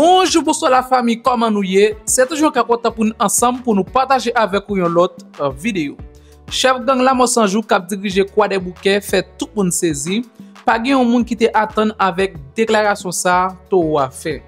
Bonjou pou so la fami koman nou ye, se toujou kakota pou nou ansam pou nou pataje avek ou yon lot uh, videyo. Chef gang euh, la monsanjou kap dirije kwa de bouke, fe tout pou nou sezi, pa gen yon moun ki te atan avek deklarasyon sa to wafen.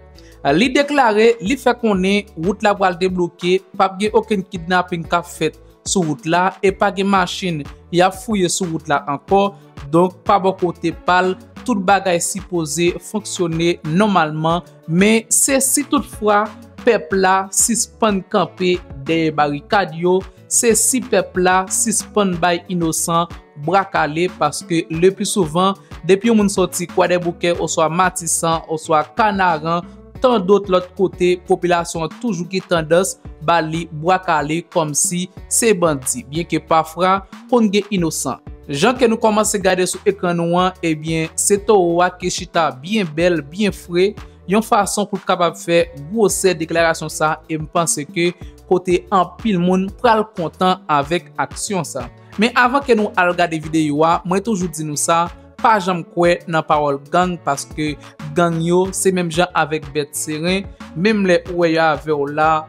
Li deklare, li fe konen, wout la pral debloke, pap gen oken kidnapping kap fet sou wout la, e pa gen masjin ya fouye sou wout la anko, donk pa bo kote pal, tout bagay si pose fonksyone normalman, men se si toutfwa pepla si span kampe de barikad yo, se si pepla si span bay inosan brakale paske le pi souvan depi yon moun soti kwa de bouke ou oswa matisan, ou oswa kanaran, tan dot lot kote, popilasyon toujou ki tendos bali brakale kom si se bandi, bien ke pa fran kon gen inosan. Jan ke nou komanse gade sou ekran nou an, eh ebyen, se to ou ke chita bien bel, bien fre, yon fason pou kapap fe gwo se deklarasyon sa, e mpense ke kote an pil moun pral kontan avek aksyon sa. Men avan ke nou al gade videyo a, mwen toujou di nou sa, pa jam kwe nan parol gang, paske gang yo se menm jan avek bet seren, menm le ouwe ya ave ou la,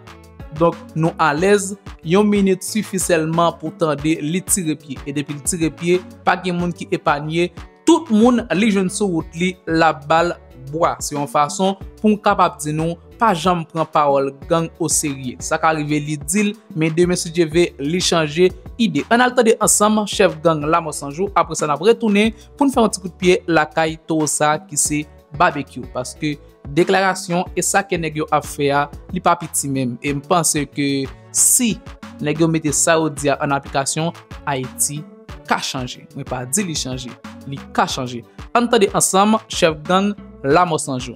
Donk nou alez, yon minute sufiselman pou tande li tire pie. E depi li tire pie, pa gen moun ki epanye, tout moun li jen sou wout li la bal boa. Se yon fason pou m kapap di nou, pa jam pran parol gang o serye. Sa ka arrive li dil, men deme si je ve li chanje ide. An al tande ansam, chef gang la monsanjou, apre sa nan bretounen pou n fè an ti kout pie la kay to sa ki se barbecue. Paske deklarasyon e sa ke negyo a fe a li pa piti mem. E mpense ke si negyo mette Saoudia an aplikasyon, Haiti ka chanje. Mwen pa di li chanje. Li ka chanje. Antade ansam, chef gang Lamo Sanjou.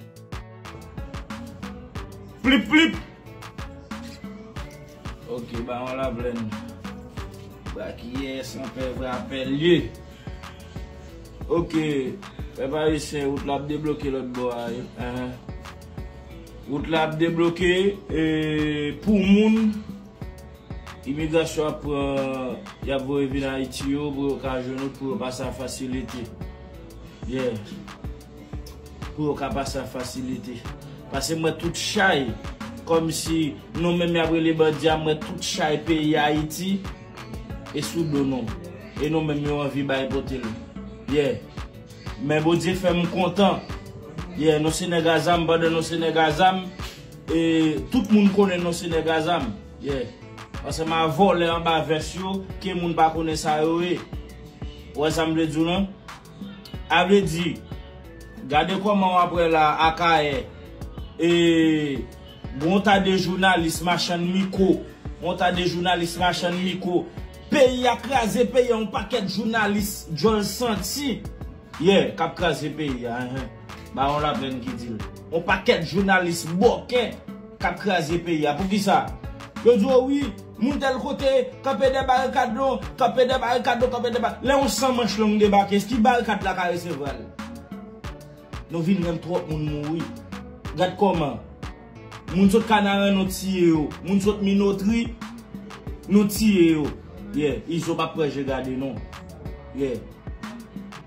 Flip, flip! Ok, ba an la blen. Ba ki yes, an pe vre apel ye. Ok. E ba isen, wout la ap debloke lot bo a ye. Wout la ap debloke, e pou moun, imigrasyon ap euh, yavou evi nan iti yo, pou yo ka jounou, pou yo pa sa fasilite. Yeah. Pou yo ka pa sa fasilite. Pase mwen tout chay, kom si nou men mi avre le badya, mwen tout chay pe ya iti, e sou donon. E nou men mi anvi ba epote nou. Yeah. Men bon diye fè m kontan. Ye, yeah, nou Senegazam, bade nou Senegazam. E, tout moun konen nou Senegazam. Ye, yeah. pase ma vole an ba versyo, ke moun ba konen sa yo e. Ouè sa m ble djou nan? A di, gade koman apre la akaye. E, e bon ta de jounalist machan miko. Bon ta de jounalist machan miko. Peyi akraze, peyi an paket jounalist, joun senti. Ye, kap krasi peyi ya, eh, eh. ba on la ven ki dil. On paket jounalist boke eh. kap krasi peyi ya, pou ki sa? Yo djo oh, oui, moun tel kote, kape de barikad do, kape de barikad do, kape de barikad do. Le on san manch long de bak, eski barikad la ka reseval. Nou vin rem trok moun moun oui. Gat koman? Moun sot kanare nou tiye yo, moun sot minotri, nou tiye yo. Ye, yeah, iso pa preje gade nou. Ye. Yeah.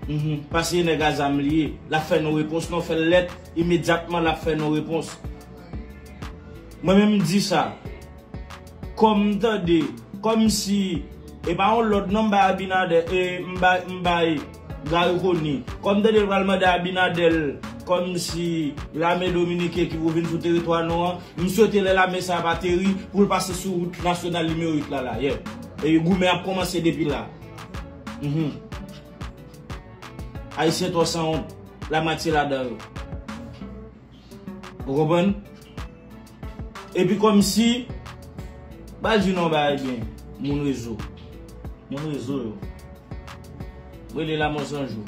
Mm -hmm. Pase yon e gazam liye, la fe nou repons, nou fe let, imediatman la fe nou repons. Mwen men mi di sa, kom ta de, kom si, eh e pa on lot nan ba Abinadel, e mba, mba eh, gari koni, kom ta de valman de Abinadel, kom si lame Dominike ki pou vin sou teritwa nou an, mswete le lame sa bateri pou l'pase sou route nasyonal limerit la la, ye. Yeah. E goume ap komanse depi la. Mm -hmm. Haitien 311 la mati la dan yo. Roban? E pi kom si, bal di nan ba e gen, moun rezo. Moun rezo yo. Mwile la monsanjou.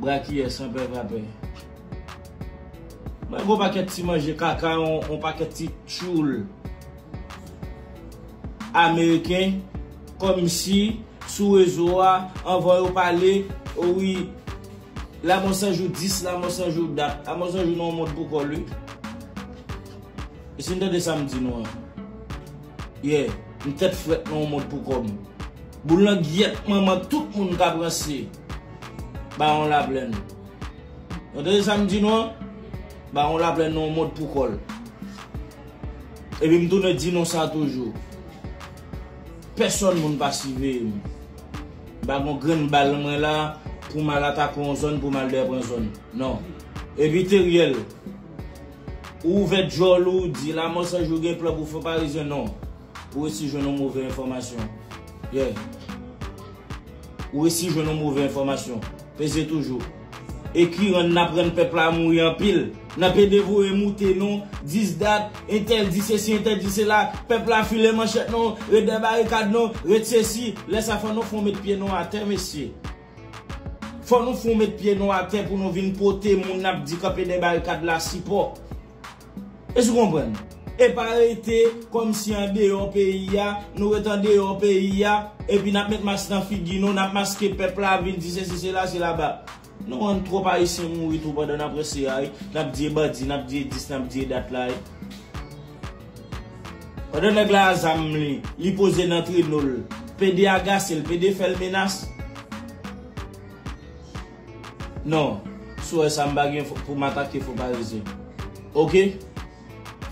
Braki Brakye, sanpe vape. Mwen go paket ti manje kaka, on, on paket ti choul. Ameriken, kom si, sou rezo a, ah, anvoy ou pale, Ouwi, la monsanjou 10, la monsanjou dat, la monsanjou nou moun pou kol li. E sin de de samdi nou an. Ye, yeah. m tèt fwet nou moun pou kom. Boul nan gyet maman tout moun kabransi. Ba an la blen. Yon de de samdi nou an, ba an la plen nou moun pou kol. E bi m tou ne di nou sa toujou. Person moun pasive m. Ba kon gren bal mwen la, pou mal atak pou an zon, pou mal der pou an zon. Non. Evite riel. Ou vet jol ou di la monsan jougen plop ou fe parizyon. Non. Ou esi jounon mouve informasyon. Yeah. Ou esi jounon mouve informasyon. Pese toujou. Ekri an apren pepla mou yon pil. Nape devou e mouten nou, dis dat, entel dis se si, entel dis se la, pepla file manchet nou, redeba rekad nou, ret se si, lesa fan nou fon met pie nou a tem e si. Fò nou fò met piye nou ate pou nou vin pote moun nap di kapè de barikad la sipo. E sou kompren? E parete kom si an deyon peyi ya, nou etan deyon peyi ya, e pi nap met mas nan figi nou, nap maske pepla vin di se se se la se la ba. Nou an tro pa ese mou itou pa dan apre se ay, nap diye badi, nap diye dis, nap diye dat la ay. Oden neg la azam li, li pose nan tri nol, pede agase, pede fel menas. Non, sou e san bagyen pou matake foun parize. Ok?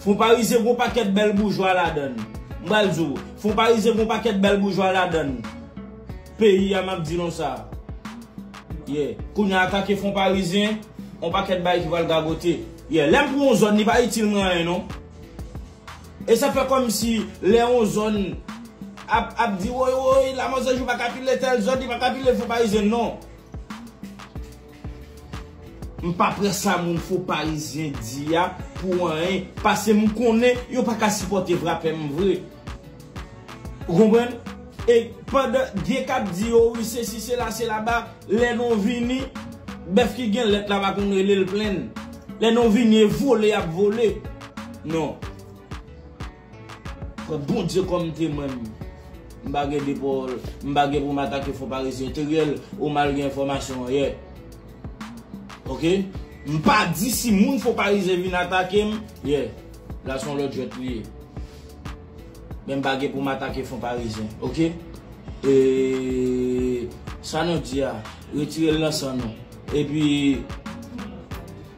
Foun parize goun paket bel boujwa la den. Mbal zou, foun parize goun paket bel boujwa la den. Peyi ya map di non sa. Yeah. Koun ya atake foun parize, on paket bay ki val gagote. Yeah. Lem pou on zon ni pa itil nan enon. E sa fe kom si le on zon ap, ap di woy woy la monsanjou pa kapile tel zon, di pa kapile foun parize non. M pa pre sa moun fo parizien di ya pou an en. Pase m konen, yo pa ka sipote vrape m vre. Roumen, e pande diye kap di yo, oh ou se si se la se la ba, le non vini, bef ki gen let la bakon rele l plen. Le non vini e vole ap vole. Non. Kwa bon diye kom te men. M bagye depol, m bagye pou m atake fo parizien. Te rel, ou mal gen informasyon ye. Yeah. Ok? M pa di si moun fò Paris e vin atake m, ye, yeah. la son lot jwet liye. Ben bagè pou m atake fò Paris e, ok? E, sa nou di ya, retire lan sa nou. E pi,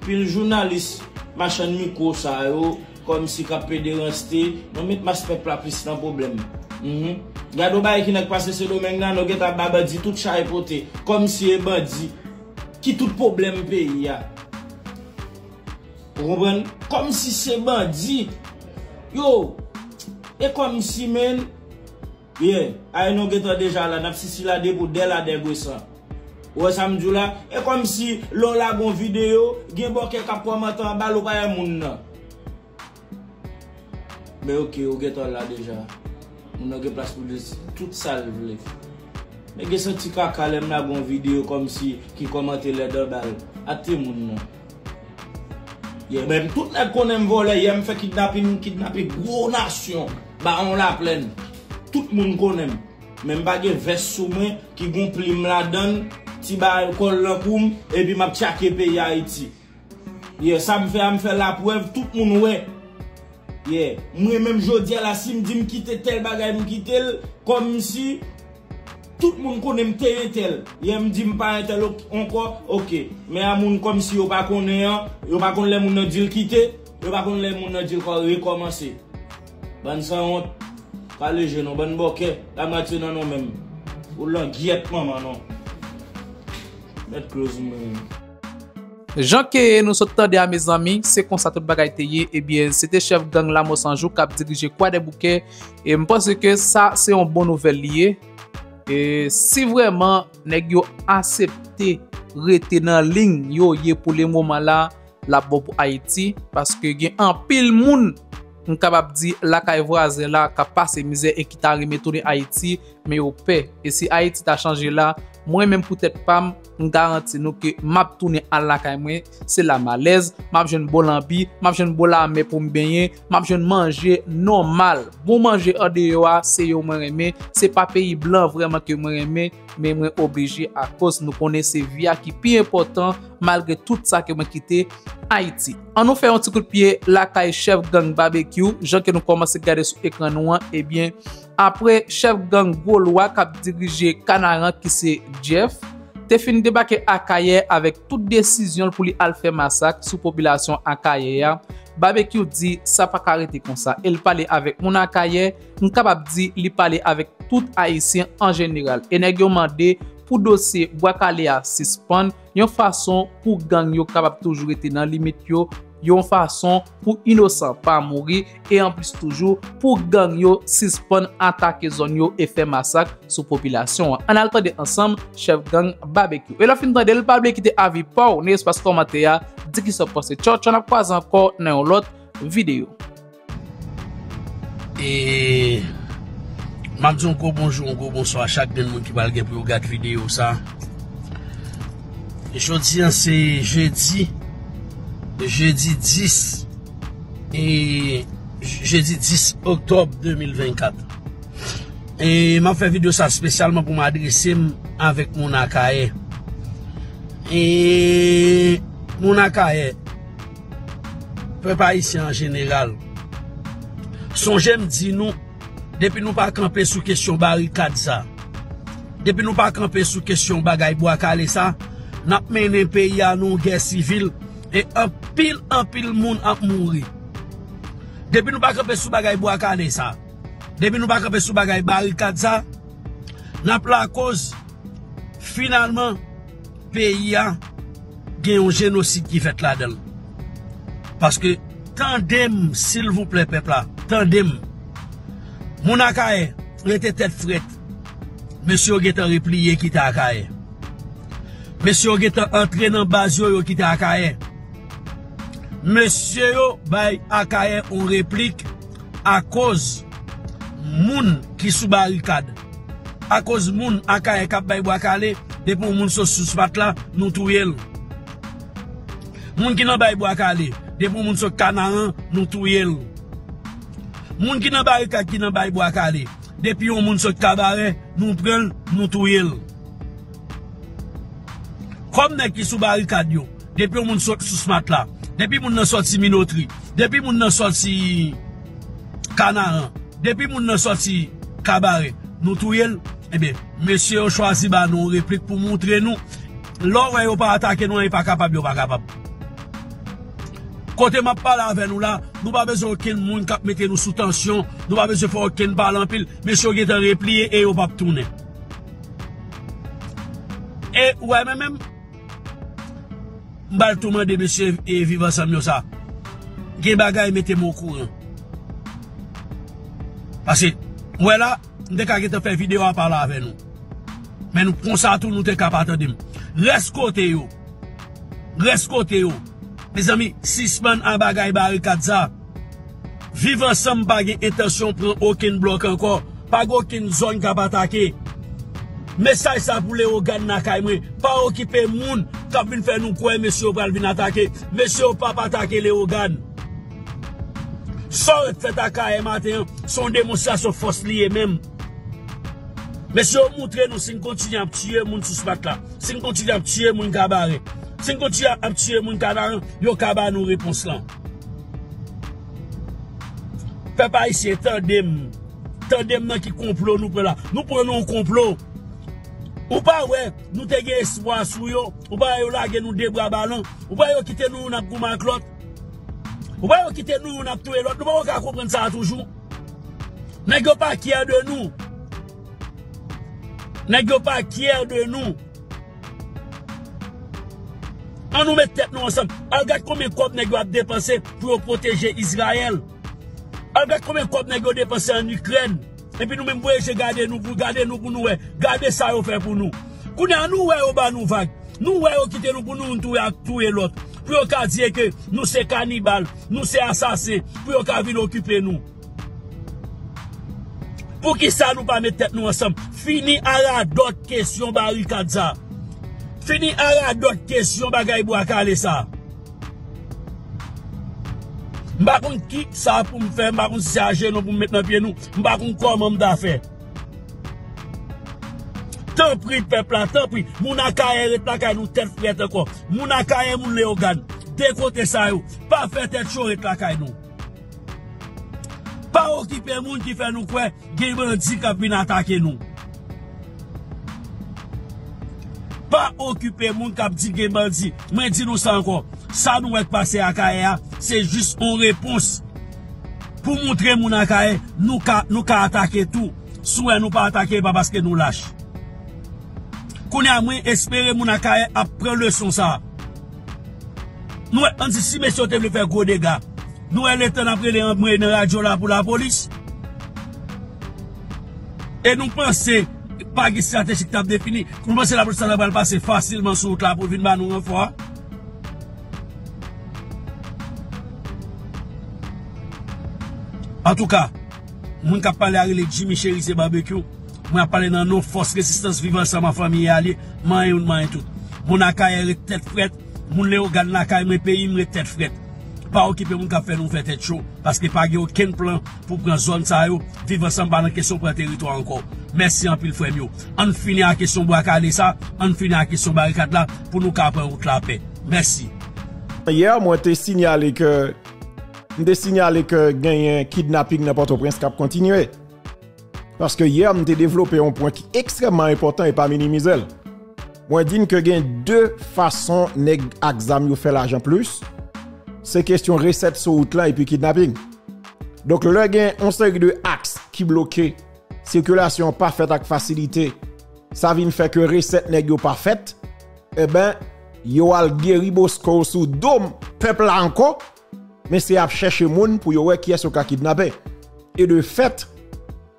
pi l jounalist, machan mi ko sa yo, kom si ka pede renste, nou met mas pepla plis nan problem. Mm -hmm. Gado baye ki nek pase se domen nan, nou get a baba di tout chay e pote, kom si e bandi. ki tout problem peyi ya. Rouben, kom si se bandi, yo, e kom si men, ye, yeah, ay nou geto deja la, nap si si la de pou de la de gwe sa. Ouwe samdjou la, e kom si lò la gon video, gen bo ke kap kwa matan balo pa yon moun nan. Be ok, ou geto la deja. Moun nou ge plas pou de tout sal vle. Mè gen senti kaka lem nan bon video kom si ki komante le do bal. Ate moun nan. Ye mèm tout nèk konen vole, ye m fè kidnapi, m kidnapi gwo nasyon. Ba an la plen. Tout moun konen. Mèm bagè ves soumen ki goun plim la dan, ti ba kol lankoum, epi map chake pe ya iti. Ye sa m fè, m fè la pwev, tout moun wè. Ye, mwen menm jodi ala si m di m kite tel bagay m kite l, kom si... Tout moun konen mte tel. Ye mdi mpa entel anko, ok. Me a moun kom si yo pa konen an, yo pa konen le moun nan dil kite, yo pa konen le moun nan dil kon rekomansi. Ban san ont, pale jenon, ban boke, la mati nan nou men. Ou lan gyet maman nan. Met close mwen. Jan ke nou sot tande a me zami, se konsa tout bagay te ye, eh ebyen, se te chef gang la Mosanjou kap dirije kwa de bouke, e mpase ke sa se yon bon nouvel liye, E si vreman neg yo asepte rete nan ling yo ye pou le mouman la la bo pou Haiti paske gen an pil moun m kapap di la kay e vraze la ka pase mize e ki ta remetouni Haiti me yo pe. E si Haiti ta chanje la mwen menm poutet pam, m garanti nou ke map toune al lakay mwen, se la malez, map jen bolan bi, map jen bolan me pou m benye, map jen manje normal. Bon manje ade yo a, se yo mwen reme, se pa peyi blan vreman ke mwen reme, men mwen oblije a kos. Nou kone se via ki pi important malgre tout sa ke mwen kite Haiti. An nou fè yon ti kout piye lakay chef gang barbecue, jan ke nou komanse gade sou ekran nou an, eh ebyen apre chef gang Goloa kap dirije kanaran ki se Jeff, te fin debake Akaye avèk tout desisyon pou li al fè masak sou popilasyon Akaye ya, Babekyou di sa pa karete kon sa. El pale avèk moun akaye, m kapap di li pale avèk tout Haitien an jeneral. E negyo mande pou dosye wakale a sispan, yon fason pou gang yo kapap toujou ete nan limit yo, yon fason pou inosan pa mouri, e an plis toujou pou gang yo sispan atake zon yo e fe masak sou popilasyon. An al tade ansam, chef gang barbecue. E la fin tade, el pable ki te avi pa ou ne espas komate ya, di ki se pose tchot, chan ap kwa zanko nan yon lot video. E... Mabzon ko bonjou, ko bonso a chak den moun ki balge pou yo gat videyo sa. E jodi an se jeudi, jeudi 10, e jeudi 10 oktob 2024. E man fe video sa spesyalman pou m adrese m avèk moun akaye. E moun akaye, pe pa isi an jeneral, son jem di nou, Depi nou pa kampe sou kesyon barikad sa, depi nou pa kampe sou kesyon bagay bo akale sa, nap menen peyi an nou gen sivil, e an pil an pil moun ap mouri. Depi nou pa kampe sou bagay bo akale sa, depi nou pa kampe sou bagay barikad sa, nap la koz, finalman, peyi an gen yon genosid ki fet la del. Paske, tandem, sil vouple pepla, tandem, Moun akaye, rete tet fret. Mèsyo getan repliye ki te akaye. Mèsyo getan entre nan bazyo yo ki te akaye. Mèsyo yo bay akaye ou replik a koz moun ki sou barikad. A koz moun akaye kap bay wakale, depon moun sou sou spat la nou touyel. Moun ki nan bay wakale, depo moun sou kanaran nou touyel. Moun ki nan barika ki nan bay bo akale. Depi yon moun sot kabare, nou prel, nou touyel. Kom nek ki sou barikad yo. Depi yon moun sot sou smat la. Depi moun nan sot si minotri. Depi moun nan sot si kanaran. Depi moun nan sot si kabare. Nou touyel, ebe, mesye yo chwazi ba nou replik pou moun tre nou. lor wè yo pa atake nou, yon pa kapab, yon pa kapab. Kote map pala ave nou la, nou pa beze oken moun kap mette nou sou tansyon, nou pa beze fò oken balan pil, mesyo gen tan repliye e yo pap toune. E wè mè mèm, mbal touman de mesye e vivan samyo sa, gen bagay mette mou kouran. Pase, wè la, mde ka gen te fè video a pala ave nou. Men nou konsa tou nou te kapata dim. Res kote yo. Res kote yo. Me zami, sisman an bagay bari katza. Viv ansam bagay intasyon pran okin blok anko. Pag okin zon kap atake. Mesay sa pou le ogan nakay mwen. Pa okipe moun kap vin fè nou kwen mesyo pral vin atake. Mesyo pap atake le ogan. Sor et fèt akaye maten, son demonstrasyon fos liye menm. Mesyo moutre nou sin kontinyan ptiye moun sou smak la. Sin kontinyan ptiye moun kabare. Sen kon ti ap tue moun kanan, yo kaba nou repons lan. Pepa isye, tandem, tandem nan ki komplo nou pre la. Nou pre nou komplo. Ou pa we, nou te ge eswa sou yo, ou pa yo lage nou debra balon, ou pa yo kite nou nap kouman klot, ou pa yo kite nou nap tue lot, nou pa yo ka kompren sa toujou. Nè gyo pa kyer de nou. Nè gyo pa kyer de nou. An nou met tèt nou ansam. Al gade koumen kop negyo ap depanse pou yo proteje Israel. Al gade koumen kop negyo depanse an Ukren. Epi nou men mboye che gade nou pou gade nou pou nou we. Gade sa yo fe pou nou. Koune an nou we yo ba nou vag. Nou we yo kite nou pou nou ntouye ak touye lot. Pou yo ka diye ke nou se kanibal. Nou se asase. Pou yo ka vin okupe nou. Pou ki sa nou pa met tèt nou ansam. Fini ala dot kesyon barikadza. Fini ara dot kesyon bagay bo akale sa. Mbakon ki sa pou mfe, mbakon si aje nou pou mmet nan pie nou, mbakon koman mda fe. Tan pri pepla, tan pri, moun akaye retlakay nou tet frete ko, moun akaye moun le ogan, dekote sa yo, pa fe tet chou retlakay nou. Pa okipe moun ki fe nou kwe, gen mwen di kap bin atake nou. pa okupe moun kap di gen bandi. Mwen di nou sa ankon, sa nou wèk pase akaye a, se jist on repons. Pou moutre moun akaye, nou ka, nou ka atake tou. Souè nou pa atake, pa baske nou lache. Kounè a mwen espere moun akaye ap pre le son sa. Nou wèk an di si mesyo te vle fè gwo dega. Nou e lè apre le an mwen e radyo la pou la polis. E nou pense... bagi stratejik tap defini, kon mwen se la polis naval pase fasilman sou la pou vin ban nou an fwa. An tou ka, mwen kap pale a rele Jimmy Chéri se barbekyou, mwen ap pale nan nou fos resistans vivan sa ma fami yale, man yon man yon tout. Mwen akaye re tet fret, mwen le ogan nakaye mwen peyi mwen tet fret. pa okipe moun ka fè nou fè tèt chou, paske pa ge oken plan pou pran zon sa yo, vivan san ba nan kesyon pran teritwa anko. Mersi an pil fwem yo. An fini an kesyon bo akade sa, an fini an kesyon Barikat la, pou nou ka pran ou klape. Mersi. Yer mwen te sinyale ke, mwen te sinyale ke genyen kidnapping nan Port-au-Prince kap kontinue. Paske yer mwen te devlope yon pwen ki ekstremman important e pa minimizel. Mwen din ke gen dè fason neg aksam yo fè l'ajan plus, c'est question recette sur route là et puis kidnapping. Donc le gain on série de axes qui bloqué circulation pas faite avec facilité. Ça vient faire que recette n'est pas faite. Eh ben yo al guéri Bosco sous dôme peuple encore mais c'est à chercher moun pour yo qui est qui kidnappé. Et de fait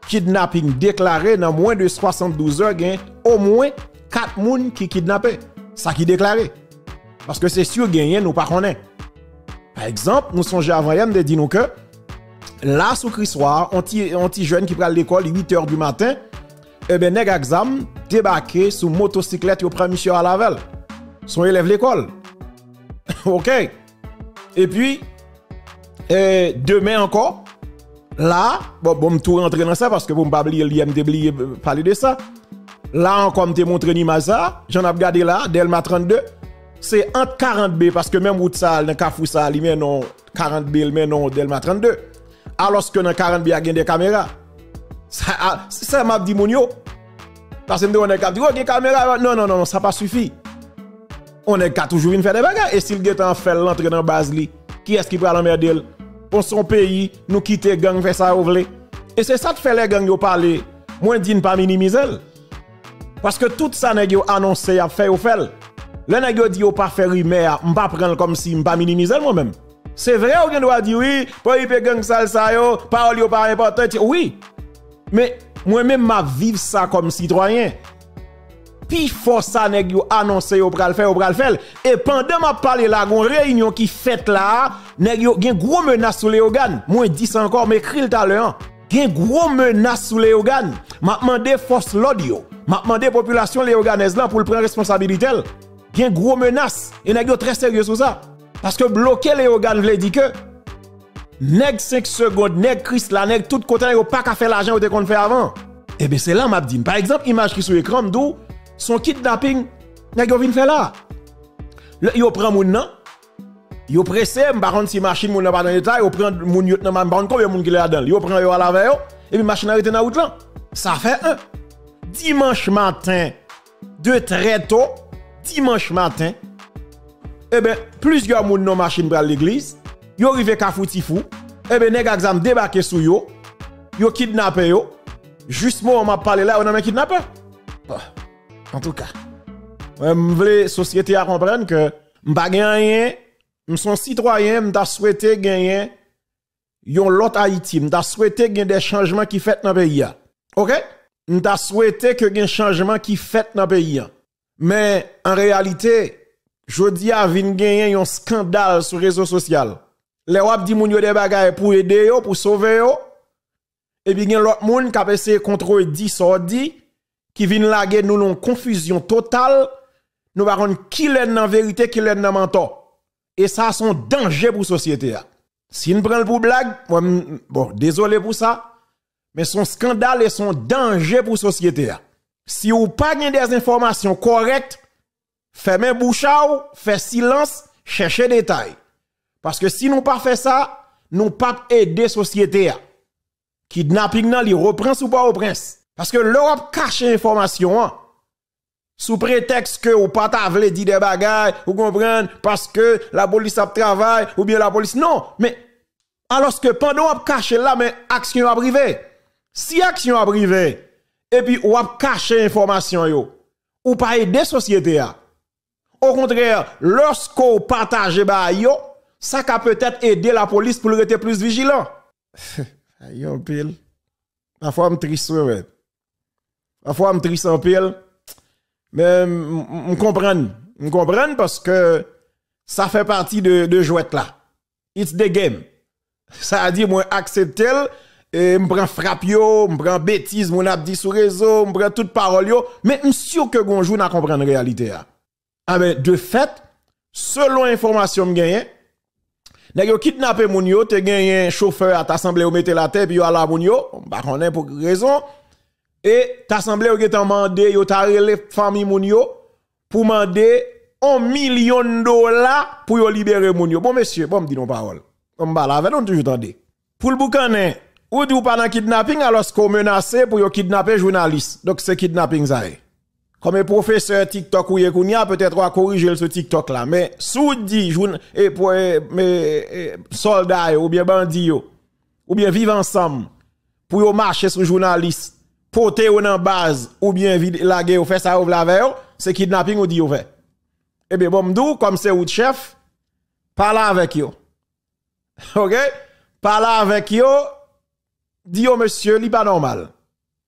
kidnapping déclaré dans moins de 72 heures gain au moins 4 moun qui kidnappé. Ça qui déclaré. Parce que c'est sûr gagné nous pas connaît. Par ekzamp, nou sonje avanyan de di nou ke, La sou kriswa, an ti jwen ki pral l'ekol 8 or du maten, ebe neg aksam debake sou motosiklet yo premisyon a lavel. Son elev l'ekol. Ok. E pi, demen anko, la, bon m tou rentre nan sa, paske pou m babli li m debli pali de sa, la anko m te montre ni maza, jan ap gade la, Delma 32, c'est entre 40B, parce que même route ça, dans Kafou ça, il met non 40B, il met non Delma 32. Alors que dans 40B, il y a des caméras. Ça m'a dit mon yo. Parce que on est dit, oh, des caméras. Non, non, non, non ça pas suffit. On est toujours une faire des bagages. Et s'il est en fait l'entrée dans la base, qui est-ce qui prend l'emmerder? Pour son pays, nous quitter gang, faire ça, e Et c'est ça que fait les gangs, yo parler. Moins digne pas minimiser. Parce que tout ça, nest annoncé, à faire, ou fait. Le nèg yo di yo pa faire rumeur, m'pa prendre comme si m'pa minimiser moi-même. C'est vrai on doit dire oui, pour y gang salsa yo, parole yo pas importante. Oui. Mais moi-même m'a vivre ça comme citoyen. Pi fort ça nèg yo annoncer yo pral faire, yo pral faire. Et pendant m'a parler là, gon réunion qui fête là, nèg yo gen gros menace sur les organes. Moi dis encore mais crie tout à l'heure. Gen gros menace sur les organes. M'a demandé force l'audio. M'a demandé population les organes là pour prendre responsabilité. Pren responsabilitel. Gen gro menas. E neg yo tre serye sou sa. Paske bloke le ogan vle di ke Neg 5 seconde, neg kris la, tout kote Neg yo pa ka fe la jan ou te kon fe avan Ebe se lan map din Par exemple, imaj ki sou ekran do Son kidnapping, yo vin fe la Yo pren moun nan Yo prese, mbaron si machin moun nan pa nan eta Yo pren moun yot nan yo moun le adan Yo pren yo ala veyo Ebi machin nan rete nan out lan Sa fe un Dimanche matin De tre to Dimanche matin Ebe, plus yo moun nou machin pral l'eglise, yo rive kafouti fou, ebe neg aksam debake sou yo, yo kidnapè yo, jist mou an map pale la, yo nan men kidnapè. En tout ka, m vle sosyete a kompren ke m pa genyen, m son sitroyen, m ta swete genyen, yon lot Haiti, m ta swete genyen de chanjman ki fet nan peyi ya. Ok? M ta swete genyen chanjman ki fet nan peyi ya. Men, en realite, Jodi a vin genyen yon skandal sou rezo sosyal. Le wap di moun yo de bagay pou ede yo, pou sove yo. E bi gen lot moun kap ese kontro di so di, ki vin lage nou non konfuzyon total, nou baron ki len nan verite, ki len nan manto. E sa son denje pou sosyete ya. Si n pren l pou blag, bon, dezole pou sa, men son skandal e son denje pou sosyete ya. Si ou pa gen des informasyon korekt, Fè men boucha ou, fè silans, chèche detay. Paske si nou pa fè sa, nou pa ede sosyete ya. Kidnapping nan li reprens ou pa reprens. Paske l'Europe kache informasyon an. sous prétexte que ou pas ta vle dit des bagailles, vous comprenez, parce que la police a travail, ou bien la police, non, mais, alors que pendant on caché là, mais action a privé. Si action a privé, et puis ou a caché information yo, ou pas aider société a. Au contraire, lorsqu'on partage ba yo, ça peut peut-être aider la police pour être plus vigilant. Ayo pile. Parfois me triste ouais. Parfois me triste en pile. Mais je comprends. Je comprends parce que ça fait partie de, de jouette là. It's the game. Ça a dit, moi, accepter, et je prends frappe yo, je prends bêtise, mon a dit sur réseau, je prends toute parole yo, mais sûr que gonjou n'a comprendre réalité. Ah ben, de fait, selon information j'ai Nèg yo kidnappé moun yo, te un chauffeur à t'assemblée ou mettre la tête puis yo à la moun yo, bah connaît pour raison et t'assemblée ou get mandé yo ta relé famille moun yo pour demander un million de dollars pour libérer moun yo. Bon monsieur, bon me dit non parole. Comme bah la on toujours tendé. Pour le boucané, ou dit ou pas dans kidnapping alors qu'on menacé pour kidnapper journaliste. Donc c'est kidnapping ça comme un professeur TikTok ou Yekounia, peut-être va corriger ce TikTok là. Mais sous dit, et pour mes soldats ou bien bandits, ou bien vivre ensemble, pour marcher sur journaliste, porter ou en base, ou bien laguer ou faire ça ou la c'est kidnapping ou dit ou fait. Eh bien, bon, m'dou, comme c'est ou chef, parle avec yo. Ok? Parle avec yo, dit yo, monsieur, li pas normal.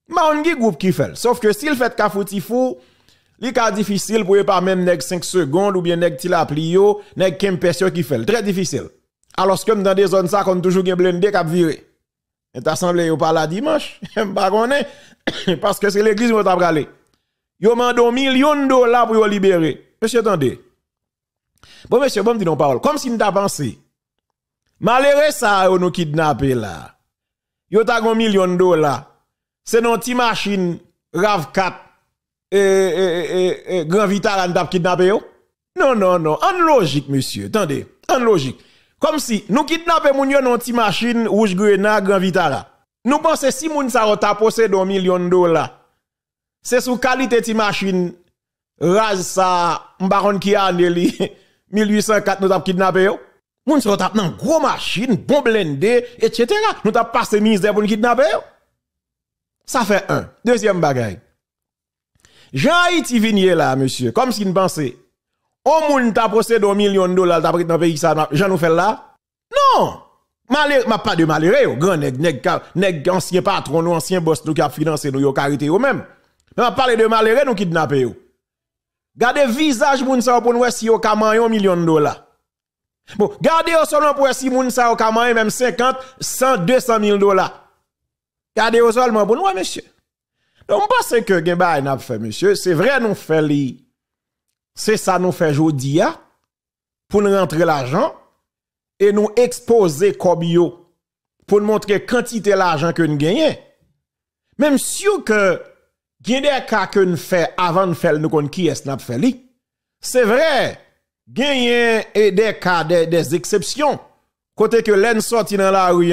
Mais on un groupe qui fait. Sauf que s'il fait kafouti fou, li ka difficile pour pas même nèg 5 secondes ou bien nèg ti la pli yo, nèg personne qui fait. Très difficile. Alors que dans des zones ça comme toujours gen blindé k'ap viré. Et assemblée yo pas la dimanche, parce que c'est l'église qui t'a bralé. Yo mande un million de dollars pour yo libérer. Monsieur attendez. Bon monsieur, bon dit non parole. Comme si nous pensé. Malheureux ça nous kidnapper là. Yo t'a un million de dollars c'est non petit machine RAV4 et, et, et, Grand Vital kidnappé yo? Non, non, non. En logique, monsieur. Attendez. En logique. Comme si nous kidnappons moun yo non ti machine rouge grenade Grand Vitara. Nous pensons si moun sa ta possède un million de dollars. C'est sous qualité ti machine raz sa mbaron qui a 1804 nous t'a kidnappé yo? Moun sa tap nan gros machine, bon blindé, etc. Nous t'a passé misère pour nous kidnapper. Ça fait un. Deuxième bagaille. Jean Haïti vient là, monsieur, comme si nous pensait. Au monde t'a procédé un million de dollars, t'as pris dans le pays, ça, Jean nous fait là? Non! Malheureux, ma pas de malheureux, grand nèg, nèg, nèg, ancien patron, ancien boss, nous, qui a financé, nous, yo, carité, yo même. Mais ma parle de malheureux, nous, kidnappé, yo. Gardez visage, moun sa, pour nous, si yo, kaman, un million de dollars. Bon, gardez seulement pour si moun sa, kaman, même 50, 100, 200 000 dollars. Gardez au seulement pour nous, monsieur. Donc, je pense que Gemba n'a fait, monsieur. C'est vrai, nous li. C'est ça, nous fait aujourd'hui, pour nous rentrer l'argent et nous exposer comme pour nous montrer quantité l'argent que nous gagnons. Même si que, il des cas que nous fait avant de faire, nous connaissons qui est n'a fait li. C'est vrai, gagner des cas, des, exceptions. Côté que l'en sorti dans la rue,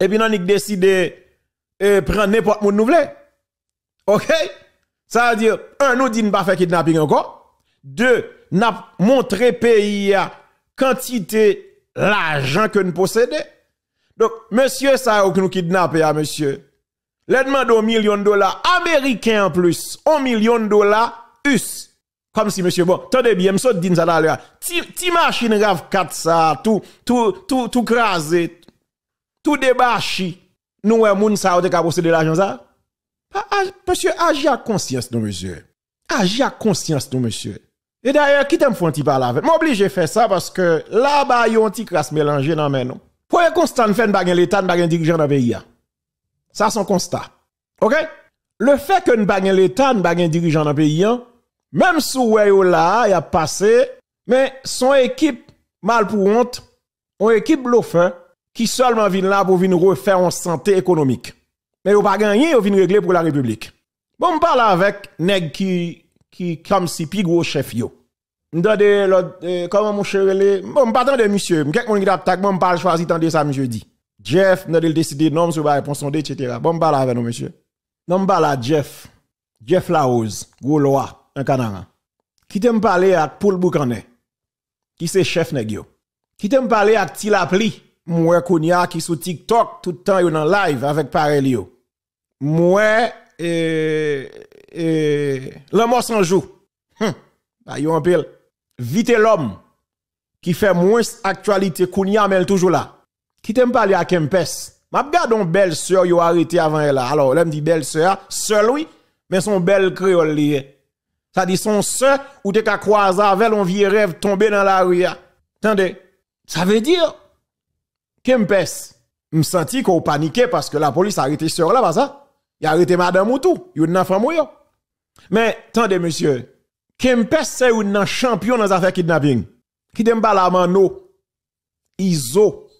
et puis nous avons décidé et prendre n'importe mon nouvelle. OK? Ça veut dire, un, nous dit pas faire kidnapping encore. Deux, n'a montré pays à quantité l'argent que nous possédons. Donc, monsieur, ça a nous kidnappé à monsieur. Les demande un million de dollars américains en plus. Un million de dollars US. Comme si monsieur, bon, attendez bien, me saute ça là. Ti machine RAV 4 ça, tout, tout, tout, tout crasé, tout débarché nous, ouais, moun sa ou te ka de l'argent ça? Monsieur, agis à conscience, non, monsieur. Agis à conscience, non, monsieur. Et d'ailleurs, qui t'aime font ti parler avec? M'oblige de faire ça parce que là-bas, yon ti crasse mélangé dans men non? Pour constant fait bagen l'état, bagen dirigeant dans pays. Ça, un constat. OK? Le fait que nous bagen l'état, bagen dirigeant dans pays, même si ouais là, y a passé, mais son équipe, mal pour honte, on équipe bluffeur, qui seulement vient là pour venir refaire en santé économique. Mais vous pas gagné, vous venez régler pour la République. Bon, on parle avec nèg qui, qui, comme si pi gros chef yo. M'dade eh, comment mon cher le, bon, pas de monsieur, mon qui d'attaque, bon, parle choisi tant de ça, dit. Jeff, m'dade le décider non, sur ba réponse etc. Bon, parle avec nous, monsieur. Non, parle à Jeff. Jeff Laoz, gros loi. Un Canara. Qui t'aime parler avec Paul Boucanet, qui c'est chef nèg yo? Qui t'aime parler avec Tilapli, moi Kounia qui sur TikTok tout le temps yo dans live avec pareil yo. Moi et et l'homme sans joue. Hum, bah yo en pile. Vite l'homme qui fait moins actualité Kounia mais elle toujours là. Qui t'aime parler à Kempes. M'a regardé une belle sœur yo arrêté avant elle. Alors, elle dit belle sœur, seul oui, mais son belle créole lié. Ça dit son sœur ou t'es qu'à croiser avec un vieux rêve tombé dans la rue. Attendez, ça veut dire Kempes, me senti qu'on paniquait parce que la police a arrêté sœur là, pas ça? Il a arrêté madame ou tout, il a une. Mais attendez monsieur, Kempes c'est un champion dans les affaires kidnapping. Qui t'aime la mano, Iso,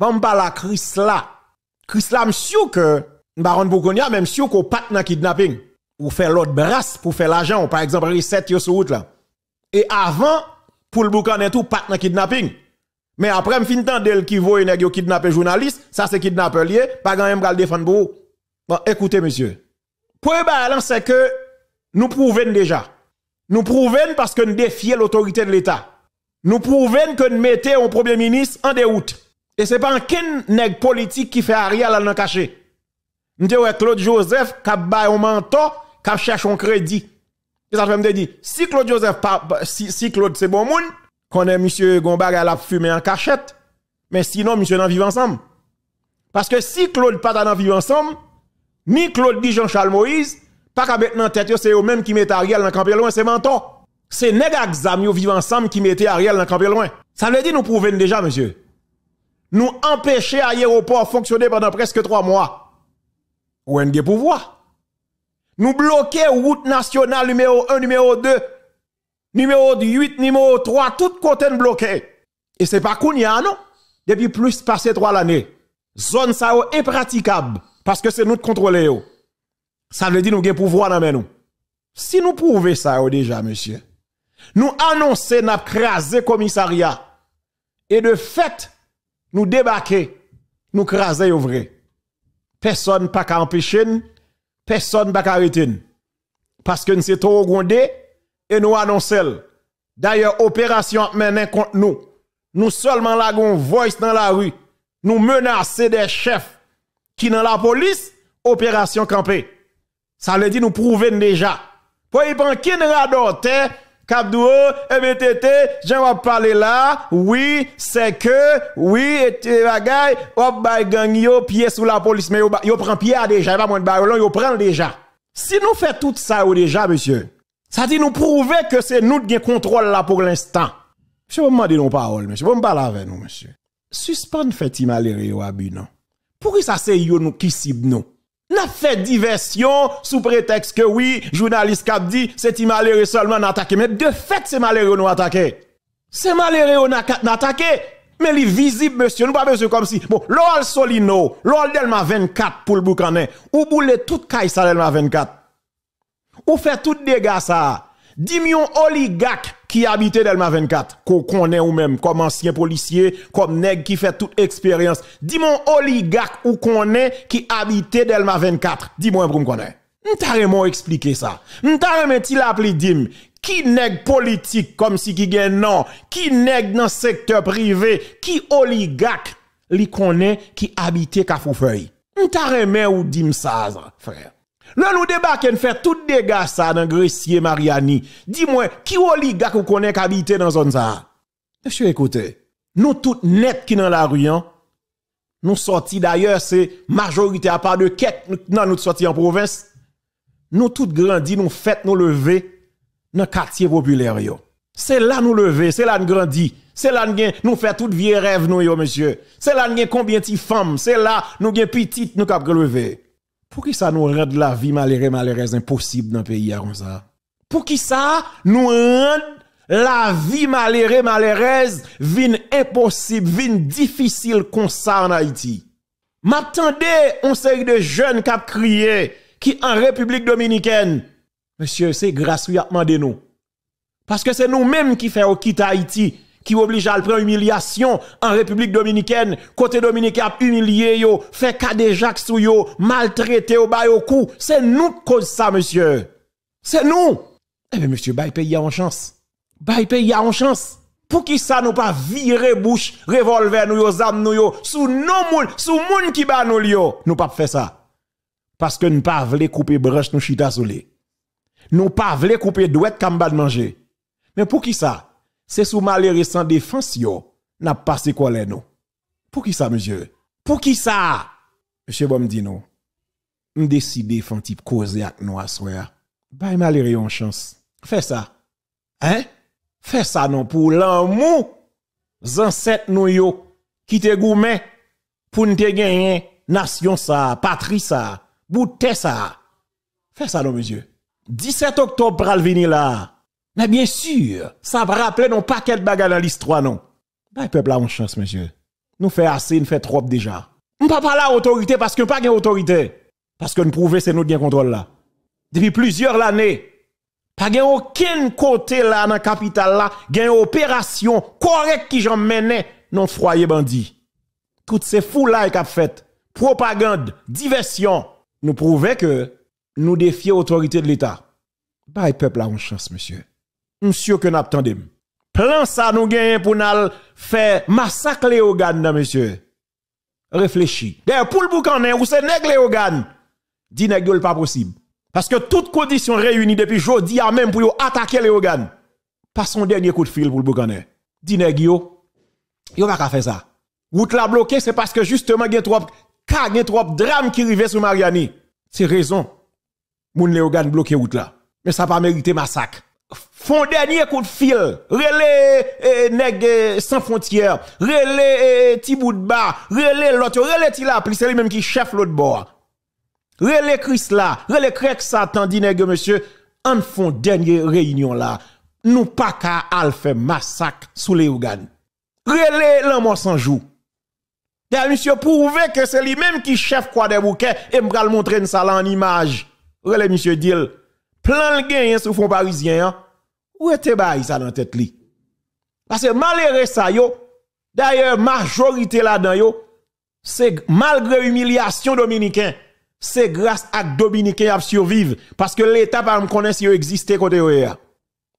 Bon la Chris là. Chris là, que, Baron Bourgogne, même sûr qu'on pas dans kidnapping ou faire l'autre brasse pour faire l'argent, par exemple, reset sur route là. Et avant, pour le boucan et tout, pas dans kidnapping. Mais après, me fin d'elle qui voit une kidnapper journaliste, ça c'est kidnapper lié, pas grand même défendre pour Bon, écoutez, monsieur. Point balance, c'est que nous prouvons déjà. Nous prouvons parce que nous défions l'autorité de l'État. Nous prouvons que nous mettons un premier ministre en déroute. Et c'est pas un ken nèg politique qui fait Ariel dans caché. Nous Claude Joseph qui a un mentor qui cherche un crédit. Et ça fait me dire, si Claude Joseph, si, Claude c'est bon monde, qu'on est monsieur Gombag à la fumée en cachette, mais sinon monsieur n'en vivre ensemble. Parce que si Claude pas dans vivre ensemble, ni Claude dit Jean-Charles Moïse, pas qu'à mettre dans tête, c'est eux même qui mettent Ariel dans le camp loin, c'est mentor. C'est nèg exam yo vivent ensemble qui mettent Ariel dans le camp loin. Ça veut dire nous prouver déjà, monsieur. Nous empêcher l'aéroport fonctionner pendant presque trois mois. Ou un pouvoir. Nous bloquer route nationale numéro 1, numéro 2, numéro 8, numéro 3, tout côté bloqué. Et c'est pas Kounia, non? Depuis plus passé trois l'année. Zone ça est praticable parce que c'est nous qui contrôlons. Ça veut dire nous avons pouvoir dans nous. Si nous prouvons ça déjà, monsieur, nous annonçons n'a crasé commissariat et de fait, nous débarquer, nous craser au vrai. Personne pas qu'à empêcher personne va arrêter. Parce que nous sommes trop grondés et nous annonçons. D'ailleurs, opération menée contre nous. Nous seulement avons voice dans la rue. Nous menacer des chefs qui dans la police, opération campée. Ça veut dire nous prouver déjà. Pour y prendre qui Kabdou, MTT, j'en vais parler là, oui, c'est que, oui, et bagay, hop, bay gang yo, pied sous la police, mais yo, yo pied déjà, pas moins de ballon, yo prend déjà. Si nous faisons tout ça déjà, monsieur, ça dit nous prouver que c'est nous qui contrôle là pour l'instant. Monsieur, vous me demandez nos paroles, monsieur, vous me parlez avec nous, monsieur. Suspend fait malheureux yo abu, non? Pourquoi ça c'est yo nous qui cible nous? N'a fait diversion sous prétexte que oui, journaliste cap dit, c'est malheureux seulement attaqué. Mais de fait, c'est malheureux nous attaquer. C'est malheureux nous attaqué. Mais les visible, monsieur, nous pas besoin comme si, bon, l'ol Solino, l'ol Delma 24 pour le boucanet, ou boule tout Kaisa Delma 24. Ou fait tout dégâts ça. 10 millions oligarques qui habitent Delma 24, qu'on connaît ou même comme ancien policier, comme nèg qui fait toute expérience. Dis-moi oligarque ou connaît qui habitait Delma 24. Dis-moi pour me connaître. M'ta expliquer ça. M'ta ti la pli dim. Qui nèg politique comme si qui gagne non, qui nèg dans secteur privé, qui oligarque li connaît qui habitait Kafoufeuille. M'ta ou dim ça, frère? Là, nous débarquons, fait tout dégâts ça dans Grecier Mariani. Dis-moi, qui oligarque ou connaît habiter dans zone ça? Monsieur, écoutez, nous tout net qui dans la rue, hein? nous sortis d'ailleurs, c'est majorité à part de quête dans nous sorti en province. Nous tout grandis, nous faites nous lever dans le quartier populaire. C'est là nous lever, c'est là nous grandis. C'est là nous nous fait tout vieux rêve nous yo monsieur. C'est là nous combien de femmes, c'est là nous gain petites nous cap lever. Pour qui ça nous rend la vie malheureuse, malheureuse impossible dans le pays comme ça? Pour qui ça nous rend la vie malheureuse, malheureuse, vin impossible, vin difficile comme ça en Haïti? M'attendez on série de jeunes qui crié, qui en République Dominicaine. Monsieur, c'est grâce à nous. Parce que c'est nous-mêmes qui faisons quitter Haïti qui oblige à le prendre humiliation en République dominicaine, côté dominicain humilié yo, fait cas de Jacques sou yo, maltraité au bas au cou. C'est nous qui cause ça, monsieur. C'est nous. Eh bien, monsieur, bay pays a en chance. Bay pays a en chance. Pour qui ça nous pas virer bouche, revolver nous yo, zam nous yo, sous non moun, sous moun qui ba nous yo, nous pas faire ça. Parce que nous pas voulons couper branche nous chita soulé. Nous pas voulons couper douette comme de manger. Mais pour qui ça? C'est sous malheureux sans défense yo, n'a passé quoi les nous. Pour qui ça, monsieur? Pour qui ça? Monsieur bon dit non. M décide faire type causer avec nous à soir. Bay malheureux en chance. Fais ça. Hein? Fais ça non pour l'amour. Ancêtres nous yo qui te gourmet pour nous te gagner nation ça, patrie ça, bouté ça. Fais ça non monsieur. 17 octobre pral venir là. Mais bien sûr, ça va rappeler non pas quel bagarre dans l'histoire non. Bay peuple a une chance monsieur. Nous fait assez, nous fait trop déjà. On pas parler à autorité parce que pas gain autorité. Parce que nous prouvons c'est nous bien contrôle là. Depuis plusieurs années, pas gen aucun côté là dans la capitale là, gen opération correcte qui j'en menait non foyer bandit. Toutes ces fous là qui fait propagande, diversion, nous prouvons que nous défions l'autorité de l'État. Bah, le peuple a une chance, monsieur. Monsieur que nous attendons. Plan ça nous gagne pour nous faire massacre les organes, monsieur. Réfléchis. D'ailleurs, pour le boucanin, ou c'est nègre les organes, dit nègre pas possible. Parce que toutes conditions réunies depuis jeudi à même pour attaquer les organes. Pas son dernier coup de fil pour le boucané. Dis yo, yo va faire ça. Route la bloquée, c'est parce que justement, il y a trop, y trop drame qui arrivent sur Mariani. C'est raison. Moun les organes bloqué route là. Mais ça pas mérité massacre. Font dernier coup de fil, relais eh, sans frontières, relais eh, Tibout bas, relais l'autre, relais Tilapli, c'est lui même qui chef l'autre bord. Relais Chris là, relais Krek Satan dit nèg monsieur, en font dernière réunion là. Nous pas qu'à al faire massacre sous les organes. Relais l'amour sans joue. D'ailleurs, monsieur prouve que c'est lui-même qui chef quoi des bouquets et m'bral montrer ça là en image. Relais monsieur dit, plan le gain sur fond parisien. Hein? Où était bail ça dans tête li? Parce que malheureux ça yo, d'ailleurs majorité là-dedans yo, c'est malgré humiliation dominicain c'est grâce à Dominicain à survivre. Parce que l'État pas me connaître si existait côté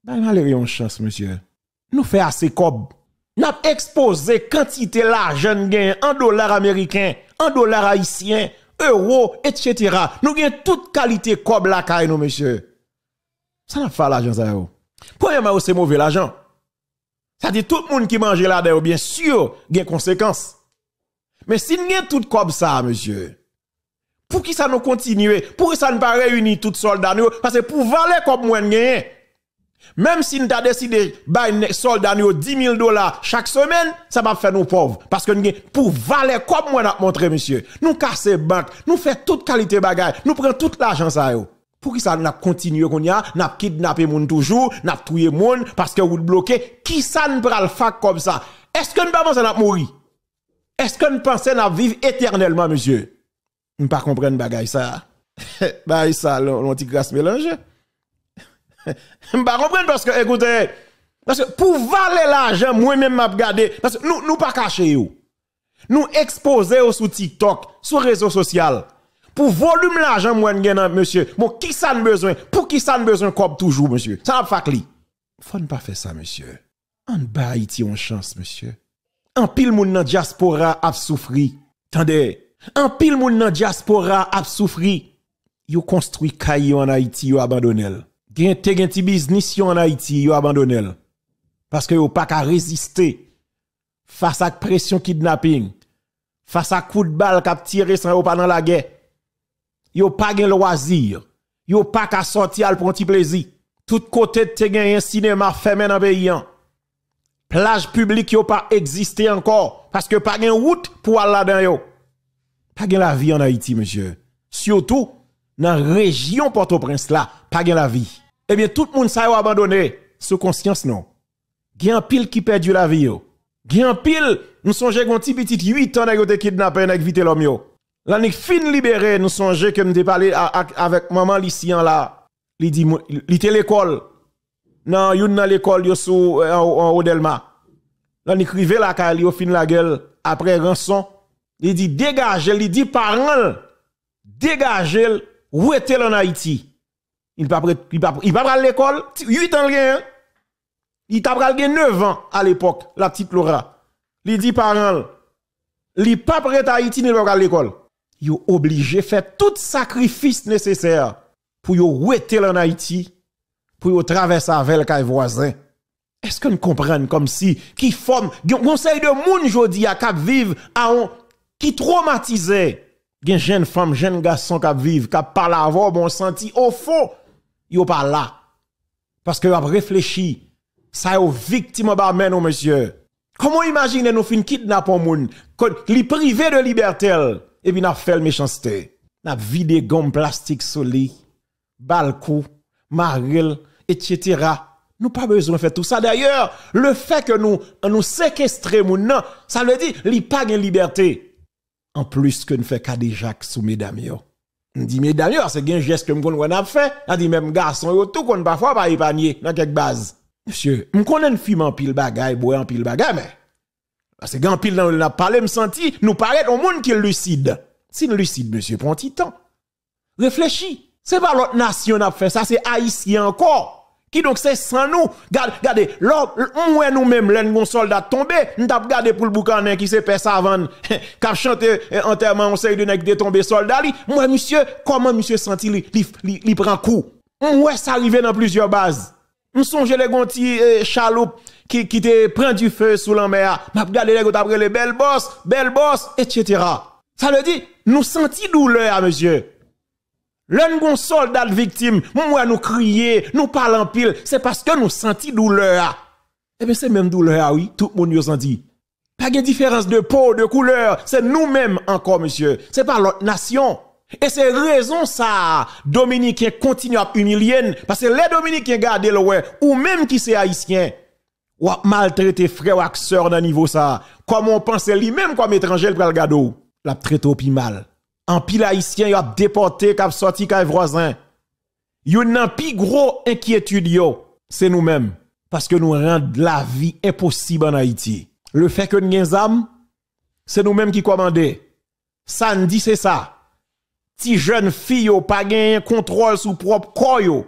Ben, malheur une chance, monsieur. Nous fait assez cob. Nous exposé quantité l'argent gain en dollars américains, en dollars haïtiens, euros, etc. Nous avons toute qualité cob la caille, nous, monsieur. Ça n'a pas l'argent, ça, yo. Premièrement, c'est mauvais l'argent? Ça dit tout le monde qui mange là-dedans, bien sûr, a des conséquences. Mais si nous avons tout cob ça, monsieur, pour qui ça nous continue? Pour que ça ne pas réunir tout soldats Parce que pour valer comme moi, même si nous avons décidé de soldats 10 000 dollars chaque semaine, ça va faire nous pauvres. Parce que pour valer comme nous montré, monsieur, nous casser banque, nous faisons toute qualité bagaille, nous prenons toute l'argent ça Pour qui ça n'a continué qu'on y a, n'a kidnappé moun toujours, n'a tué moun parce que vous bloquez, qui ça ne le fac comme ça? Est-ce que nous pensons à mourir? Est-ce que nous pensons à vivre éternellement, monsieur? Ne pas comprendre bagay ça. bagay ça, mélange. Je pas parce que, écoutez, parce que pour valer l'argent, moi-même m'a regardé, parce que nous, nous pas cacher ou. Nous exposer sur TikTok, sur réseaux sociaux. Pour volume l'argent, moi, monsieur. Bon, qui ça ne besoin? Pour qui ça ne besoin comme toujours, monsieur? Ça va faire Faut ne pas faire ça, monsieur. En bas Haïti, on chance, monsieur. En pile moun nan diaspora a souffri. Attendez. En pile moun nan diaspora a souffri. Yo construit kay en Haïti, yo abandonné. Gen te gen ti business en Haïti, yo abandonné. Parce que yo pas qu'à résister face à pression kidnapping, face à coup de balle k'ap tiré sans yo pas la guerre. Yo pas gen loisir. Yo pas qu'à sortir al pour petit plaisir. Tout côté te gen un cinéma fermé dans pays Plage publique yo pas existé encore parce que pas gen route pour aller là-dedans yo. Pas de la vie en Haïti, monsieur. Surtout, dans région Port-au-Prince là, pas de la vie. Eh bien, tout le monde s'est abandonné. Sous conscience, non. Un pile qui perdu la vie, yo. Un pile, nous songeons qu'on petit petit 8 ans été kidnappé avec vite l'homme, yo. Nous fin libéré, nous songeons que nous parlé avec maman Lucien là. Il dit, il était l'école. Non, il l'école, yo sous, euh, en Odelma. Nous écrivait la il fin la gueule, après rançon. Il dit dégagez, il dit parents, dégagez, où est-elle en Haïti? Il il pas, il à l'école, 8 ans rien. Il t'a pral 9 ans à l'époque, la petite Laura. Il dit parents, il pas prêt à Haïti, il pas à l'école. Il obligé faire tout sacrifice nécessaire pour yo rester en Haïti, pour yo traverser avec les voisin. Est-ce que nous comprenons comme si qui forme conseil de monde jodi à cap vivre à on qui traumatisé gen jeune femme, jeune garçon qui vivre, qui parle avoir bon senti au fond, yo pas là. Parce que yo a réfléchi, ça yo victime ba men monsieur. Comment imaginer nous fin kidnapper moun, li privé de liberté et puis n'a fait méchanceté. N'a vidé gomme plastique lui, balcou, maril, etc. Nous pas besoin de faire tout ça. D'ailleurs, le fait que nous nous séquestrons, non, ça veut dire li pas de liberté. En plus que nous fait cas déjà sous mesdames. On dit mesdames c'est un geste que nous a fait. On dit même garçon tout qu'on parfois pas épargner dans quelques bases. Monsieur, on connaît une fille en pile bagaille, boy en pile bagaille mais parce que pile dans le parlé me senti nous paraît au monde qui est lucide. Si lucide monsieur prend petit temps. Réfléchis. C'est pas l'autre nation qui a fait ça, c'est haïtien encore qui donc c'est sans nous. Regardez, moi nous-mêmes, les soldats tombés, nous avons regardé pour le boucanin qui s'est fait avant, qui a chanté enterrement, on sait de de tomber soldat Moi, monsieur, comment monsieur senti li, prend coup? Moi, ça arrivé dans plusieurs bases. Nous songe les gonti eh, chaloupe qui, qui te prend du feu sous la mer. M'a regardé les après les belles boss, belles boss, etc. Ça veut dire, nous senti douleur, monsieur. L'un gon soldat victime, moi nous crier, nous parlons pile, c'est parce que nous senti douleur. Eh bien c'est même douleur, oui, tout le monde y senti. Pas de différence de peau, de couleur, c'est nous-mêmes encore, monsieur. C'est pas l'autre nation. Et c'est raison ça, Dominicains continue à humilier, parce que les Dominicains gardent le ou même qui c'est haïtien, ou maltraité frère ou sœur dans niveau ça, comme on pense lui-même comme étranger pour le gado, l'a traité au mal en pile haïtien y a déporté k'ap sorti kay voisin. Yon nan pi gros inquiétude c'est nous-mêmes parce que nous rendons la vie impossible en Haïti. Le fait que nous avons c'est nous-mêmes qui commandons. Samedi c'est ça. Si jeune fille yo pas un contrôle sur propre corps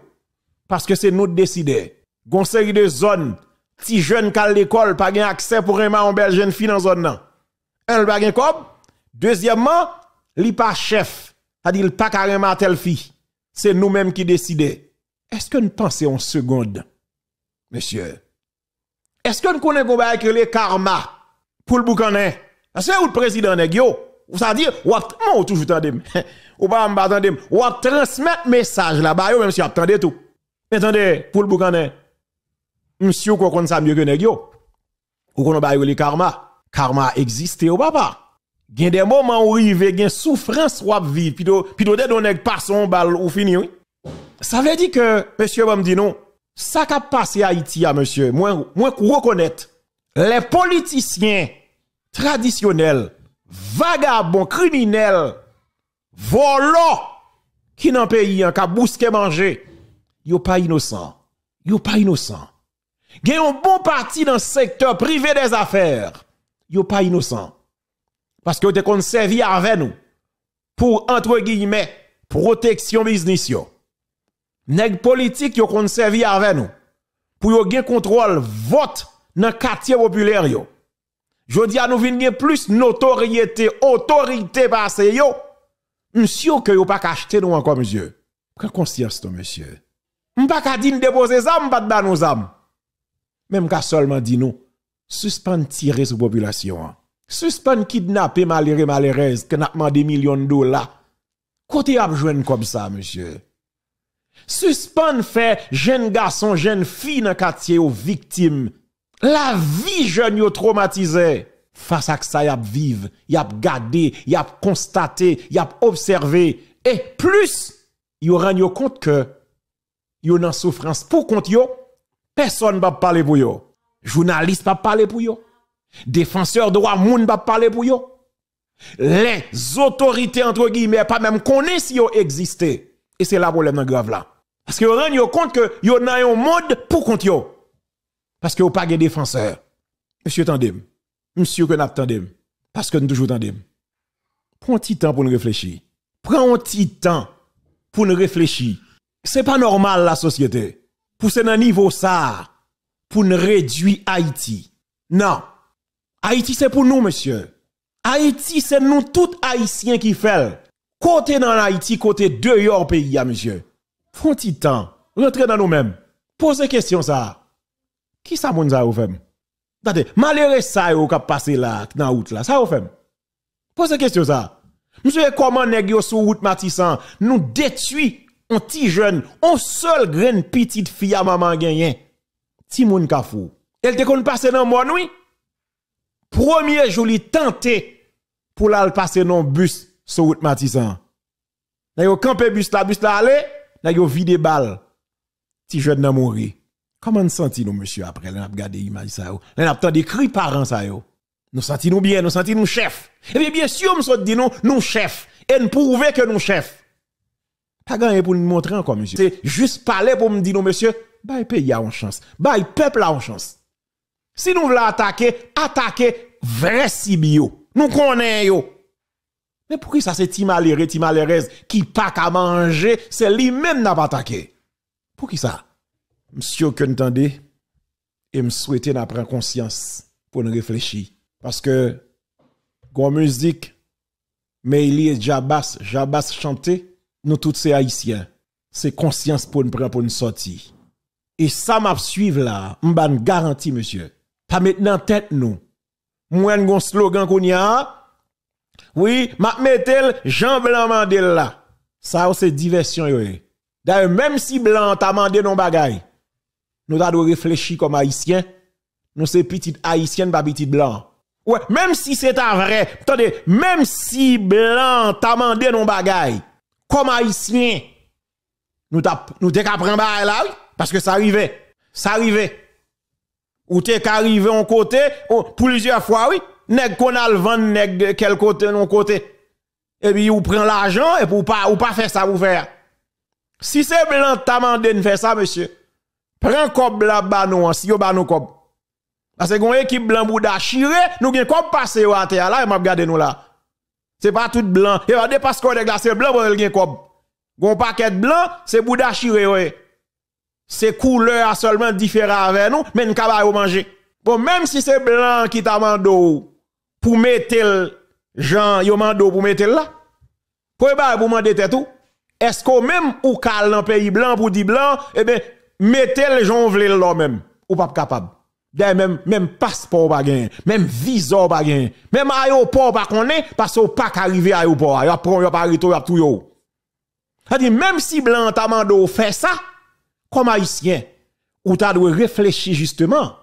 parce que c'est nous décider. Gon série de zones si jeune qu'à l'école pas accès pour un belle jeune fille dans zone nan. Un pas comme Deuxièmement, li pas chef, dit pas carrément telle fille. C'est nous-mêmes qui décidons. Est-ce que nous pensons en seconde, monsieur? Est-ce que nous connaissons que les karma? Pour le boucanet? C'est où le président nèg yo? Ou ça dire, ou non, toujours tandem. Ou pas m'attendem. Ou transmettre message là-bas même si attendez tout. Attendez, pour le boucanet. Monsieur ko kon ça mieux que nèg yo? Ou qu'on ba les karma? Karma existe ou papa? gen des moments où rive gen souffrance ou vivre puis puis de donner son balle ou fini ça veut dire que monsieur va me dire non ça qui a passé à Haïti à monsieur moi moi reconnaître les politiciens traditionnels vagabonds criminels volants qui dans pays en ka bousqué manger yo pas innocent yo pas innocent gen bon parti dans le secteur privé des affaires yo pas innocent parce que vous avez servi avec nous pour, entre guillemets, protection business yo. Nèg politique yo kon servi avec nous pour yo gen contrôle vote dans quartier populaire yo. Jodi a nous vinn plus notoriété, autorité passé yo. Monsieur que yo pas acheter nous encore monsieur. Prends conscience toi monsieur. M'pa ka din déposer ça, m'pa de nos âmes. Même ka seulement dit nous suspend tirer sur population. Hein. Suspend kidnappé malheureux malheureuse que n'a demandé millions de dollars. Côté besoin comme ça monsieur. Suspend fait jeune garçon, jeune fille dans quartier aux victimes. La vie jeune yo traumatisé. Face à ça y a vivre, y a gardé, y a constaté, y a observé et plus yo rend compte que yo dans souffrance pour compte yo, personne va parler pour yo. Journaliste pas parler pour yo. Défenseur de droit moun pas parler pour yo. Les autorités entre guillemets pas même connaissent si yo existé. Et c'est là problème grave là. Parce que vous yo compte que yo nan un monde pour compte. Parce que vous pas de défenseur. Monsieur Tandem. Monsieur que tandem. Parce que nous toujours tandem. Prends un petit temps pour nous réfléchir. Prends un petit temps pour nous réfléchir. C'est pas normal la société. Pour ce niveau ça, pour ne réduire Haïti. Non. Haïti c'est pour nous, monsieur. Haïti c'est nous tous haïtiens qui fait. Côté dans Haïti, côté dehors pays, monsieur. Font petit temps. Rentrez dans nous-mêmes. Posez question ça. Qui ça moun ça ou fait? Malheureux ça yo qui passé là dans route là, ça ou fait? Posez question ça. Monsieur comment nèg sur nous détruit un petit jeune, un seul grain petite fille à maman gagné. Ti moun kafou. Elle te kon passer dans mon oui. Premier jour li tenté pour la passer dans bus sur route Matissan. Là yo campé bus la bus là aller, là yo vide balle. Ti jeune nan mouri. Comment senti nous monsieur après là regarder image ça yo. Là n'a des cris parents ça yo. Nous senti nous bien, nous senti nous chef. Et bien bien sûr nous dit nous nous chef et nous que nous chef. Pour nous montrer encore monsieur. C'est juste parler pour me dire non monsieur, bah pays a une chance. Bah peuple a une chance. Si nous voulons attaquer, attaquer vrai Sibio. Nous connaissons. Mais pourquoi ça c'est Timaléré, Timaléreuse qui pas qu'à manger, c'est lui-même n'a pas attaqué. Pour qui ça? Monsieur que entendez et me souhaiter n'a prendre conscience pour nous réfléchir parce que gon musique mais il est Jabas, Jabas chanté, nous tous ces haïtiens, c'est conscience pour nous prendre pour nous sortir. Et ça m'a suivre là, m'ban garantie monsieur. Pas maintenant tête nous. Moi un slogan qu'on y a oui, m'a mettel Jean Blanc Mandel là. Ça c'est diversion yo. D'ailleurs même si Blanc t'a mandé non bagay, nous avons réfléchir comme haïtiens. Nous c'est petit haïtien pas petit blanc. Ouais, même si c'est vrai, attendez, même si blanc t'a mandé non bagay, comme haïtien, nous t'a nous t'es qu'à là, parce que ça arrivait. Ça arrivait. Ou t'es qu'arrivé en côté, oh, plusieurs fois, oui. Nèg qu'on a le vent, nèg de quel côté, non côté. Et puis, ou prend l'argent, et pour pas, ou pas faire ça, vous faire. Si c'est blanc, t'a mandé de faire ça, monsieur. Prends comme blanc, ba nous, si yo ba nous comme. Parce que équipe blanc bouda chiré, nous gen comme passer à terre là, et m'a regardé nous là. C'est pas tout blanc. Et regardez parce qu'on est c'est blanc, pour gen comme. Gon paquet blanc, c'est bouda chiré. C'est couleur seulement différent avec nous, mais nous capable manger. Bon, même si c'est blanc qui t'a mandé pour mettre Jean, yo mando pour mettre là. Pour ba pour demander tout. Est-ce qu'on même ou cal dans pays blanc pour dire blanc, eh bien, mettez le gens vle là même ou pas capable. Même même passeport pas gain, même visa pas gain, même aéroport pas connaît parce qu'on pas arriver à aéroport. Y a prend y a pas arrêté y a tout yo. Dit même si blanc t'a mando fait ça comme haïtien, ou t'as dû réfléchir justement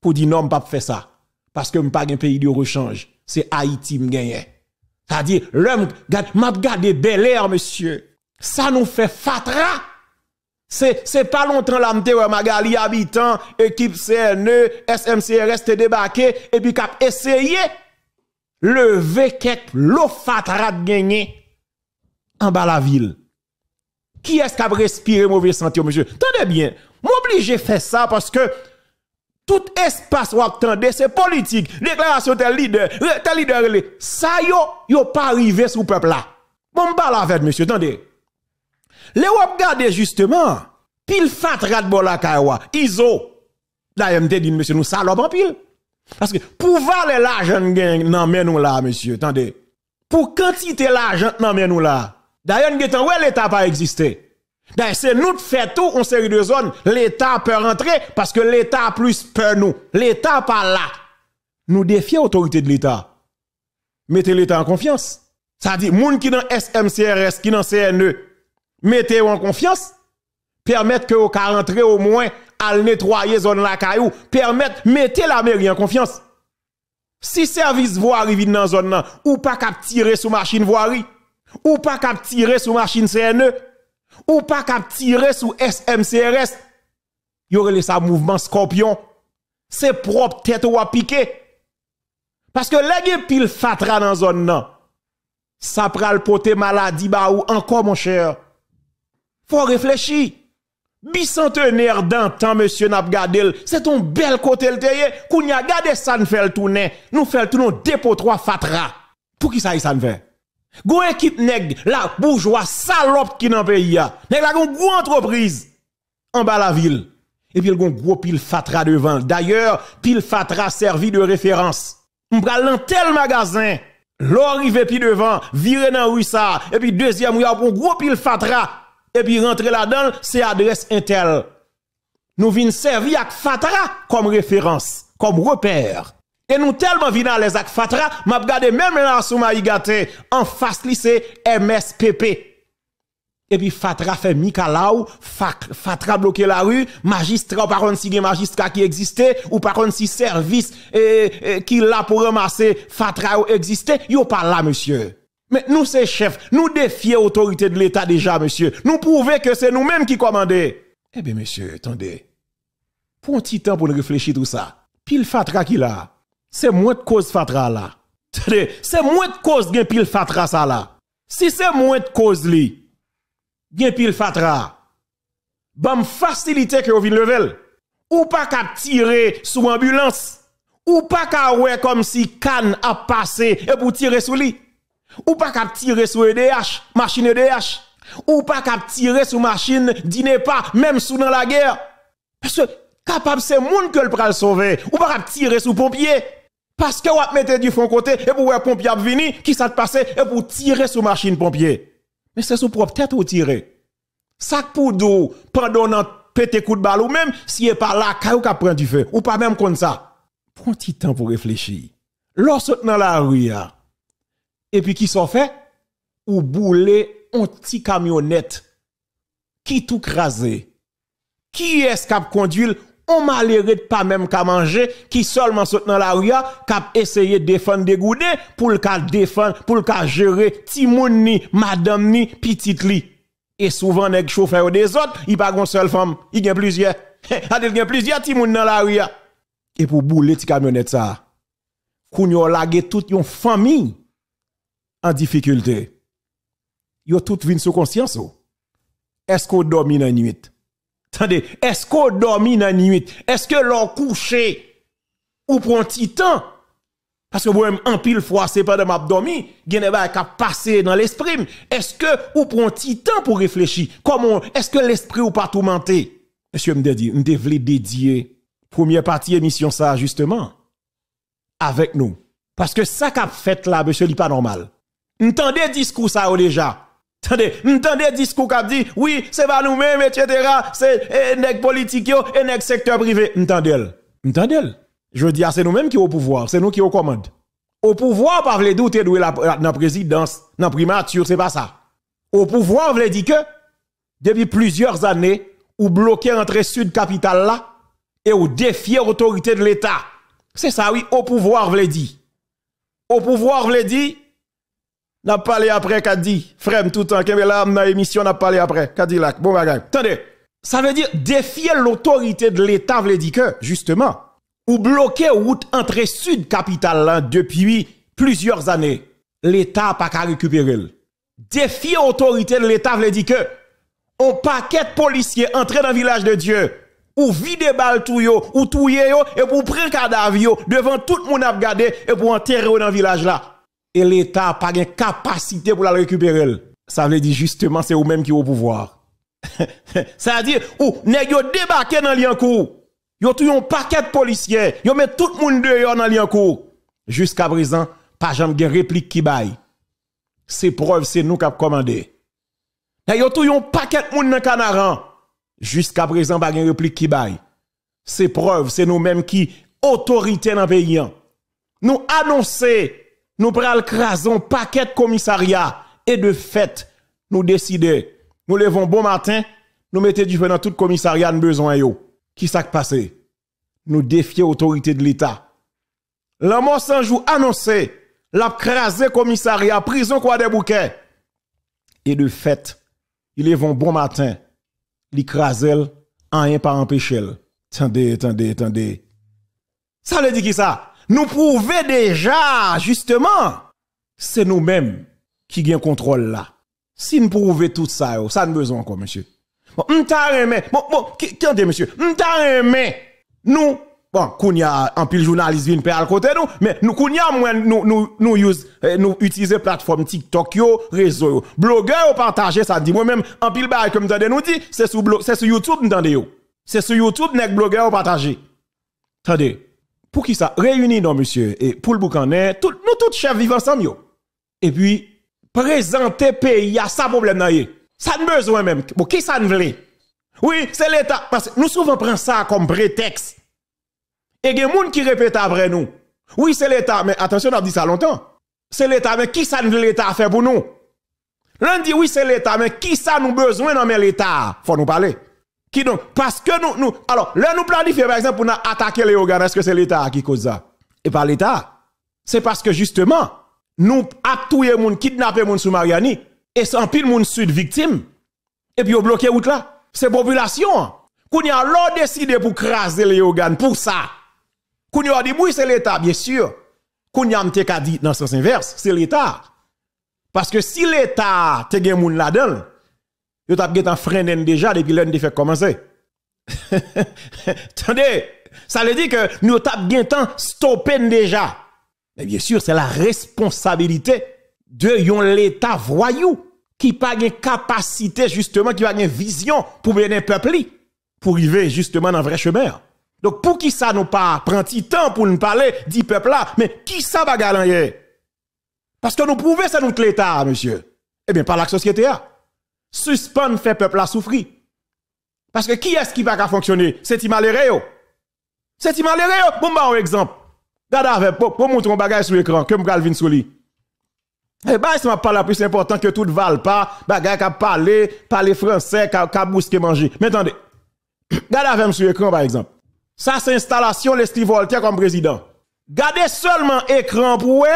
pour dire non, pas faire ça parce que pas un pays de rechange, c'est Haïti m'gagne. C'est-à-dire l'homme m'a gardé Bel Air monsieur. Ça nous fait fatra. C'est pas longtemps là m'te Magali habitant équipe CNE SMCRS te débarqué et puis cap essayer lever quelques l'eau gagner en bas la ville. Qui est-ce qui a respiré mauvais santé monsieur? Tenez bien, m'oblige faire ça parce que tout espace ou attendez, c'est politique. Déclaration tel leader, tel leader, ça yo, yo pas arrivé sous peuple là. Bon, parle avec monsieur, attendez. Les wap gade justement, pile fatra de bola kaiwa, iso. D'ailleurs, dit monsieur, nous salope en pile. Parce que pour valer l'argent gang nan men nous là, monsieur, attendez. Pour quantité l'argent nan men nous là. D'ailleurs, n'getan ouais l'état pas existé. D'ailleurs, c'est nous de faire tout en série de zones. L'État peut rentrer parce que l'État plus peur nous. L'État pas là. Nous défions l'autorité de l'État. Mettez l'État en confiance. Ça dit, moun qui dans SMCRS, qui dans CNE, mettez en confiance. Permettre que vous rentrer au moins à nettoyer zone la caillou. Permettre, mettez la mairie en confiance. Si service voirie dans zone ou pas cap tirer sous machine voirie, ou pas cap tirer sous machine CNE, ou pas cap tirer sous SMCRS, y aurait ça mouvement scorpion. C'est propre tête ou à piquer. Parce que les pile fatra dans zone nan, ça pral pote maladie ba ou encore mon cher. Faut réfléchir. Bicentenaire d'antan, monsieur Nabgadel, c'est ton bel côté le teye. Kounya gade ça ne fait le tourner. Nous fait le tourner dépôt trois fatra. Pour qui ça y ça ne fait? Gon équipe nèg la bourgeois salope qui dans pays a. La gon gros entreprise en bas la ville. Et puis il gon gros pile fatra devant. D'ailleurs, pile fatra servi de référence. On dans tel magasin. L'arrivé puis devant, virer dans rue ça. Et puis deuxième, il y a un gros pile fatra. Et puis rentrer là-dedans, c'est adresse Intel. Nous venons servir avec Fatra comme référence, comme repère. Et nous tellement venons à les avec Fatra, m'a regardé même là sous Maïgate, en face lycée MSPP. Et puis Fatra fait Mikalaou, Fatra bloqué la rue, magistrat, par contre si il magistrat qui existait, ou par contre si service qui là pour ramasser Fatra existait, yo pas là, monsieur. Mais nous, c'est chefs, nous défions l'autorité de l'État déjà, monsieur. Nous prouvons que c'est nous-mêmes qui commandons. Eh bien, monsieur, attendez. Pour un petit temps pour réfléchir tout ça. Pile fatra qui là? C'est moins de cause fatra là. C'est moins de cause gen pile fatra ça là. Si c'est moins de cause li, pile fatra. Bam facilité que vous level. Ou pas qu'à tirer sous ambulance. Ou pas qu'à ouais comme si canne a passé et pour tirer sous lui. Ou pas qu'à tirer sur EDH, machine EDH. Ou pas qu'à tirer sur machine dîner pas, même sous dans la guerre. Parce que capable c'est monde que le pral sauver. Ou pas qu'à tirer sur pompier. Parce que vous mettez du fond côté et pour voir pompier venir, qui ça te et pour tirer sur machine pompier. Mais c'est sous propre tête ou tirer. Sac pour dos, pendant pété coup de balle ou même si est pas là, quand vous prend du feu. Ou pas même comme ça. Prends un petit temps pour réfléchir. Lorsque dans la rue, et puis qui sont fait ou bouler un petit camionnette qui tout crasé. Qui est-ce qui a conduit on malheureux pas même qu'à manger qui seulement saute dans la rue a essayé de défendre des goudés pour le cas défendre pour le cas gérer timoun ni madame ni petite li. Et souvent les chauffeur des autres il pas une seule femme il y a plusieurs. Il y a plusieurs timoun dans la rue. Et pour bouler petit camionnette ça kounyo lage toute une famille en difficulté. Yo tout vin sous conscience. Est-ce qu'on dormi dans nuit? Attendez, est-ce qu'on dormi dans nuit? Est-ce que l'on couché ou prend petit temps? Parce que moi, en pile fois, c'est pas de m'abdomi, gen pas qu'à passer dans l'esprit. Est-ce que ou prend petit temps pour réfléchir? Comment, est-ce que l'esprit ou pas tourmenté? Monsieur me dit, me devait dédier première partie émission ça, justement, avec nous. Parce que ça qu'a fait là, monsieur, n'est pas normal. M'tendez discours ça déjà. Attendez, m'tendez discours qui dit oui, c'est pas nous-mêmes etc. c'est nèg politique yo et nèg secteur privé. M'tendez. M'tendez. Je dis c'est nous-mêmes qui au pouvoir, c'est nous qui au commande. Au pouvoir pas vle douter de la présidence, dans primature, c'est pas ça. Au pouvoir vle dire que depuis plusieurs années ou bloqué entre sud capitale là et ou défier autorité de l'État. C'est ça oui, au pouvoir vle dire. Au pouvoir vle dire n'a parlé après qu'a dit. Frère tout le temps que là dans l'émission n'a parlé après. Cadillac bon bagage attendez ça veut dire défier l'autorité de l'état veut dire que justement ou bloquer route entre sud capitale depuis plusieurs années l'état pas qu'à récupérer défier l'autorité de l'état veut dire que on paquet de policiers entrer dans le village de Dieu ou vider balle tout ou touyer yo et pour prendre cadavre devant tout le monde à regarder et pour enterrer dans le village là et l'État n'a pas de capacité pour la récupérer. Ça veut dire justement, c'est vous-même qui au pouvoir. ça veut dire, ou, nèg yo débarqué dans Liancourt. Yo tout un paquet de policiers. Yo met tout le monde dehors dans Liancourt. Jusqu'à présent, pas jamais de réplique qui baille. C'est preuve, c'est nous qui avons commandé. Yo tout un paquet de monde dans. Jusqu'à présent, pas de réplique qui baille. C'est preuve, c'est nous-mêmes qui autorité dans le pays. Nous annonçons nous prenons un paquet de commissariat et de fait, nous décidons, nous levons bon matin, nous mettons du feu dans tout commissariat de besoin. Qui s'est passé? Nous défions l'autorité de l'État. La mort sans jour annoncé, la crasé commissariat, prison quoi des bouquets. Et de fait, il est bon matin, l'écrasel, rien pas empêché. Attendez, attendez, attendez. Ça veut dire qui ça? Nous prouvons déjà, justement, c'est nous-mêmes qui gagnons contrôle là. Si nous prouvons tout ça, ça nous besoin encore, monsieur. Bon, m'ta bon, bon, attendez, monsieur, m'ta nous Bon, kounya, en pile journaliste vient à côté nous, mais nous kounya nous nous nous use eh, nous utiliser plateforme TikTok yo, réseau yo. Blogueur yo partager ça dit moi même en pile bail comme t'entendez nous dit, c'est sur c'est sur YouTube m'entendez yo. C'est sur YouTube nek blogueur yo partager. Attendez. Pour qui ça? Réunis non monsieur et pour le boucanet, tout nous tous chefs vivent ensemble. Et puis présenter pays a ça problème. Ça ne besoin même. Bon qui ça ne veut? Oui, c'est l'état parce que nous souvent prenons ça comme prétexte. Et il y a des gens qui répètent après nous. Oui, c'est l'État, mais attention, on a dit ça longtemps. C'est l'État, mais qui ça nous l'État fait pour nous? L'on dit oui, c'est l'État, mais qui ça nous besoin dans l'État? Faut nous parler. Qui donc? Parce que nous, nous, alors, là, nous planifions, par exemple, pour nous attaquer les organes, est-ce que c'est l'État qui cause ça? Et pas l'État. C'est parce que justement, nous aptouyer moun, kidnapper moun sous Mariani, et sans pile moun sud victime, et puis on bloqué route là. C'est population. Qu'on y a l'on décidé pour craser les organes, pour ça. Qu'on y a dit, oui, c'est l'État, bien sûr. Qu'on y a dit dans le sens inverse, c'est l'État. Parce que si l'État te gen moun là-dedans, yo tap gen freinen déjà depuis l'un de fait commencer. Attendez, ça veut dire que nous tap gen temps stopper déjà. Mais bien sûr, c'est la responsabilité de yon l'État voyou qui pas gen capacité justement, qui pas gen vision pour mener peuple pour arriver justement dans le vrai chemin. Donc pour qui ça nous pas prend temps pour nous parler dit peuple là, mais qui ça va gagner Parce que nous prouvons c'est nous l'État, monsieur. Eh bien, par la société a. Suspend fait peuple là souffrir. Parce que qui est-ce qui va fonctionner? C'est Timalere yo. C'est Timalere yo. Bon bah un exemple. Regarde avec pour, montrer un bagage sur l'écran que m'gal vinn sur lui. Eh ben, ça m'a pas la plus important que tout val pas, bagage qui parler, parler français, qui bousquer manger. Mais attendez. Regarde avec sur l'écran par exemple. Ça c'est installation les Steve Voltaire comme président. Gardez seulement écran pour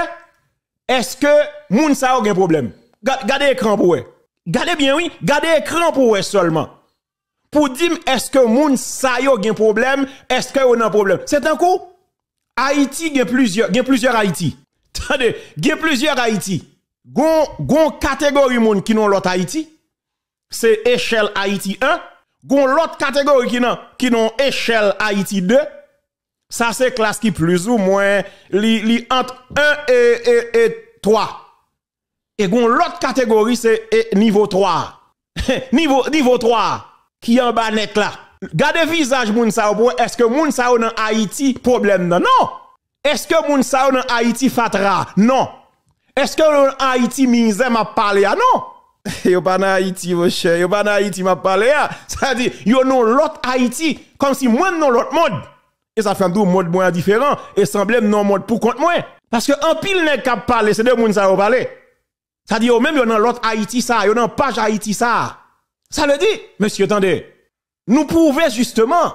est-ce que moun sa a un problème? Ga- Gardez écran pour ouais. Gardez bien, oui, gardez écran pour eux seulement. Pour dire, est-ce que moun sa yo gen problème, est-ce que yon un problème. C'est un coup, Haïti gen plusieurs, gen plusieurs Haïti. Tendez, gen plusieurs Haïti. Gon, gon catégorie moun qui non l'autre Haïti. C'est échelle Haïti 1. Gon l'autre catégorie qui non, qui non échelle Haïti 2. Ça c'est classe qui plus ou moins, li, li entre 1 et, et, et 3. Et l'autre catégorie c'est niveau 3. niveau niveau 3 qui en bas net là? Gardez visage moun sa ou est-ce que moun sa ou Haïti problème non. Est-ce que moun sa ou Haïti fatra? Non. Est-ce que dans Haïti misère m'a parlé non. Yo pas dans Haïti mon cher, yo pas dans Haïti m'a parlé ah. Ça dit yo non l'autre Haïti comme si moi non l'autre monde. Et ça fait un mode moins différent et semblait non mode pour compte moi. Parce que en pile nèg qui parler, c'est deux moun ça parler. Ça dit yo même dans l'autre Haïti ça, yo dans page Haïti ça. Ça le dit, monsieur attendez. Nous pouvons justement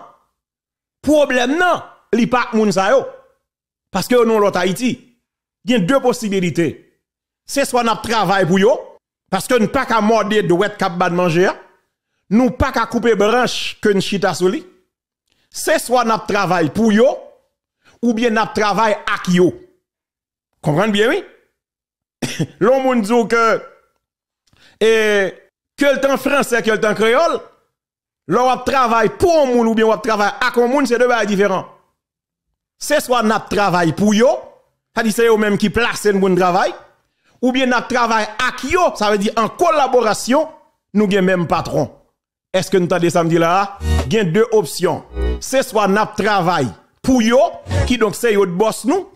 problème non, li pas moun sa yo. Parce que non l'autre Haïti. Il y a deux possibilités. C'est soit n'a travail pour yo parce que nous pas qu'à morder de wet cap bad manger. Nous pas qu'à couper branche que nous chita sou li c'est soit n'a travail pour yo ou bien n'a travail ak yo. Comprenez bien oui? L'on moun dit que et que le temps français que le temps créole, l'on a travail pour un moun ou bien on travail ak un moun c'est deux bagages différents. C'est soit n'a travail pour yo, ça dit c'est eux même qui place un moun travail ou bien n'a travail ak yo, ça veut dire en collaboration, nous gen même patron. Est-ce que nous t'entendez samedi là? Il deux options. C'est soit n'a travail pour yo, qui donc c'est yo de boss nous.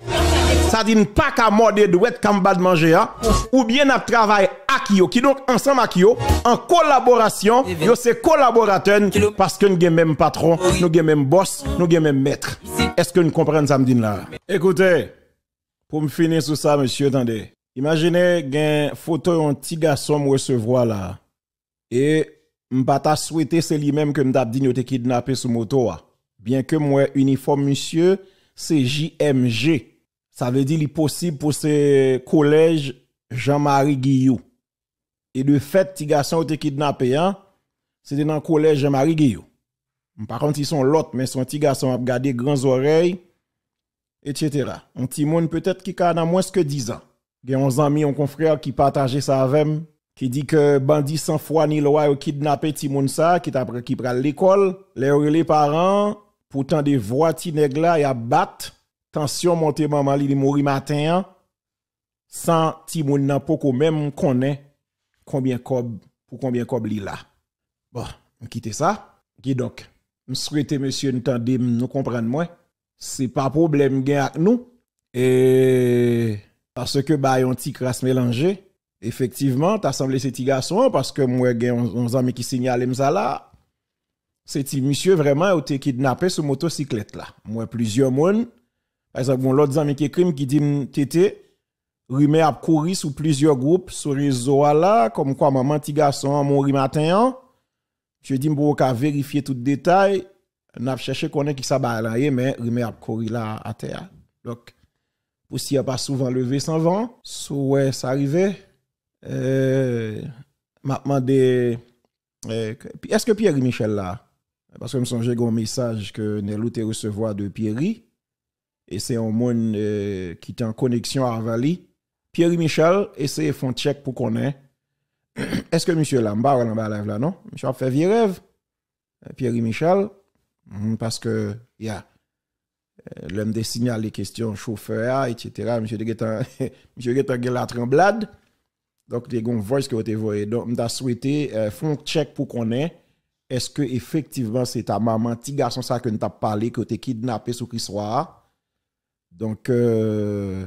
Ça dit pas qu'à morder de wet comme bad manger, hein, ou bien n'a travail ak yo, qui donc ensemble yo, en collaboration, yo c'est collaborateur, parce que nous avons même patron, nous avons même boss, nous avons même maître. Est-ce que nous comprenons samedi là? Écoutez, pour me finir sur ça, monsieur, attendez. Imaginez, une photo un petit garçon me recevoir là. Et m'pata souhaité c'est lui-même que m'tap dit te kidnappé sous moto a. Bien que moi uniforme monsieur c'est JMG. Ça veut dire il possible pour ce collège Jean-Marie Guillou. Et de fait petit garçon te kidnappé hein, c'était dans le collège Jean-Marie Guillou. Par contre ils sont l'autre mais son petit garçon a gardé grands oreilles etc. Un petit monde peut-être qui a moins que 10 ans. Il y a 11 amis, un confrère qui partageait ça avec qui dit que bandit sans foi ni loi ont kidnappé ti moun sa qui t'a qui l'école les les parents Pourtant, des voix ti là, y a bat, tension monte maman li, mori matin, hein. sans ti moun nan poko même connaît combien cob, pour combien cob li là. Bon, on quitte ça. Qui donc, je souhaite monsieur nous nous comprendre moi. C'est pas problème gain avec nous. Et parce que bah yon ti crasse mélangé. Effectivement, t'as semblé ces petits garçons parce que moi j'ai un ami qui signale ça là. C'est petit monsieur vraiment été kidnappé sur motocyclette là? Moi plusieurs monde exemple, bon, l'autre ami qui écrit qui dit tété Rime a couru sur plusieurs groupes sur réseau là comme quoi maman petit garçon mort matin. Je dis pour qu'à vérifier tout détail, n'a cherché connaître qui ça là mais Rime a couru là à terre. Donc pour s'y a pas souvent levé sans vent, so ouais ça arrivait euh m'a euh, est-ce que Pierre Michel là parce que me songe un message que Nelou te recevoir de Pierre et c'est un monde euh, qui est en connexion à Vali. Pierre Michel, essayez de faire un check pour qu'on ait. Est-ce que monsieur Lamba ou Lamba là, non? Monsieur a fait vieux rêve. Euh, Pierre Michel, mm, parce que, il y a, euh, l'homme des signaux, les questions chauffeur, etc. Monsieur de monsieur de la tremblade. Donc, il y a une voice que vous avez voyé. Donc, je souhaité euh, faire un check pour qu'on ait. Est-ce que effectivement c'est ta maman, petit garçon ça que nous t'a parlé, que tu kidnappé sous qui soir? Donc, euh,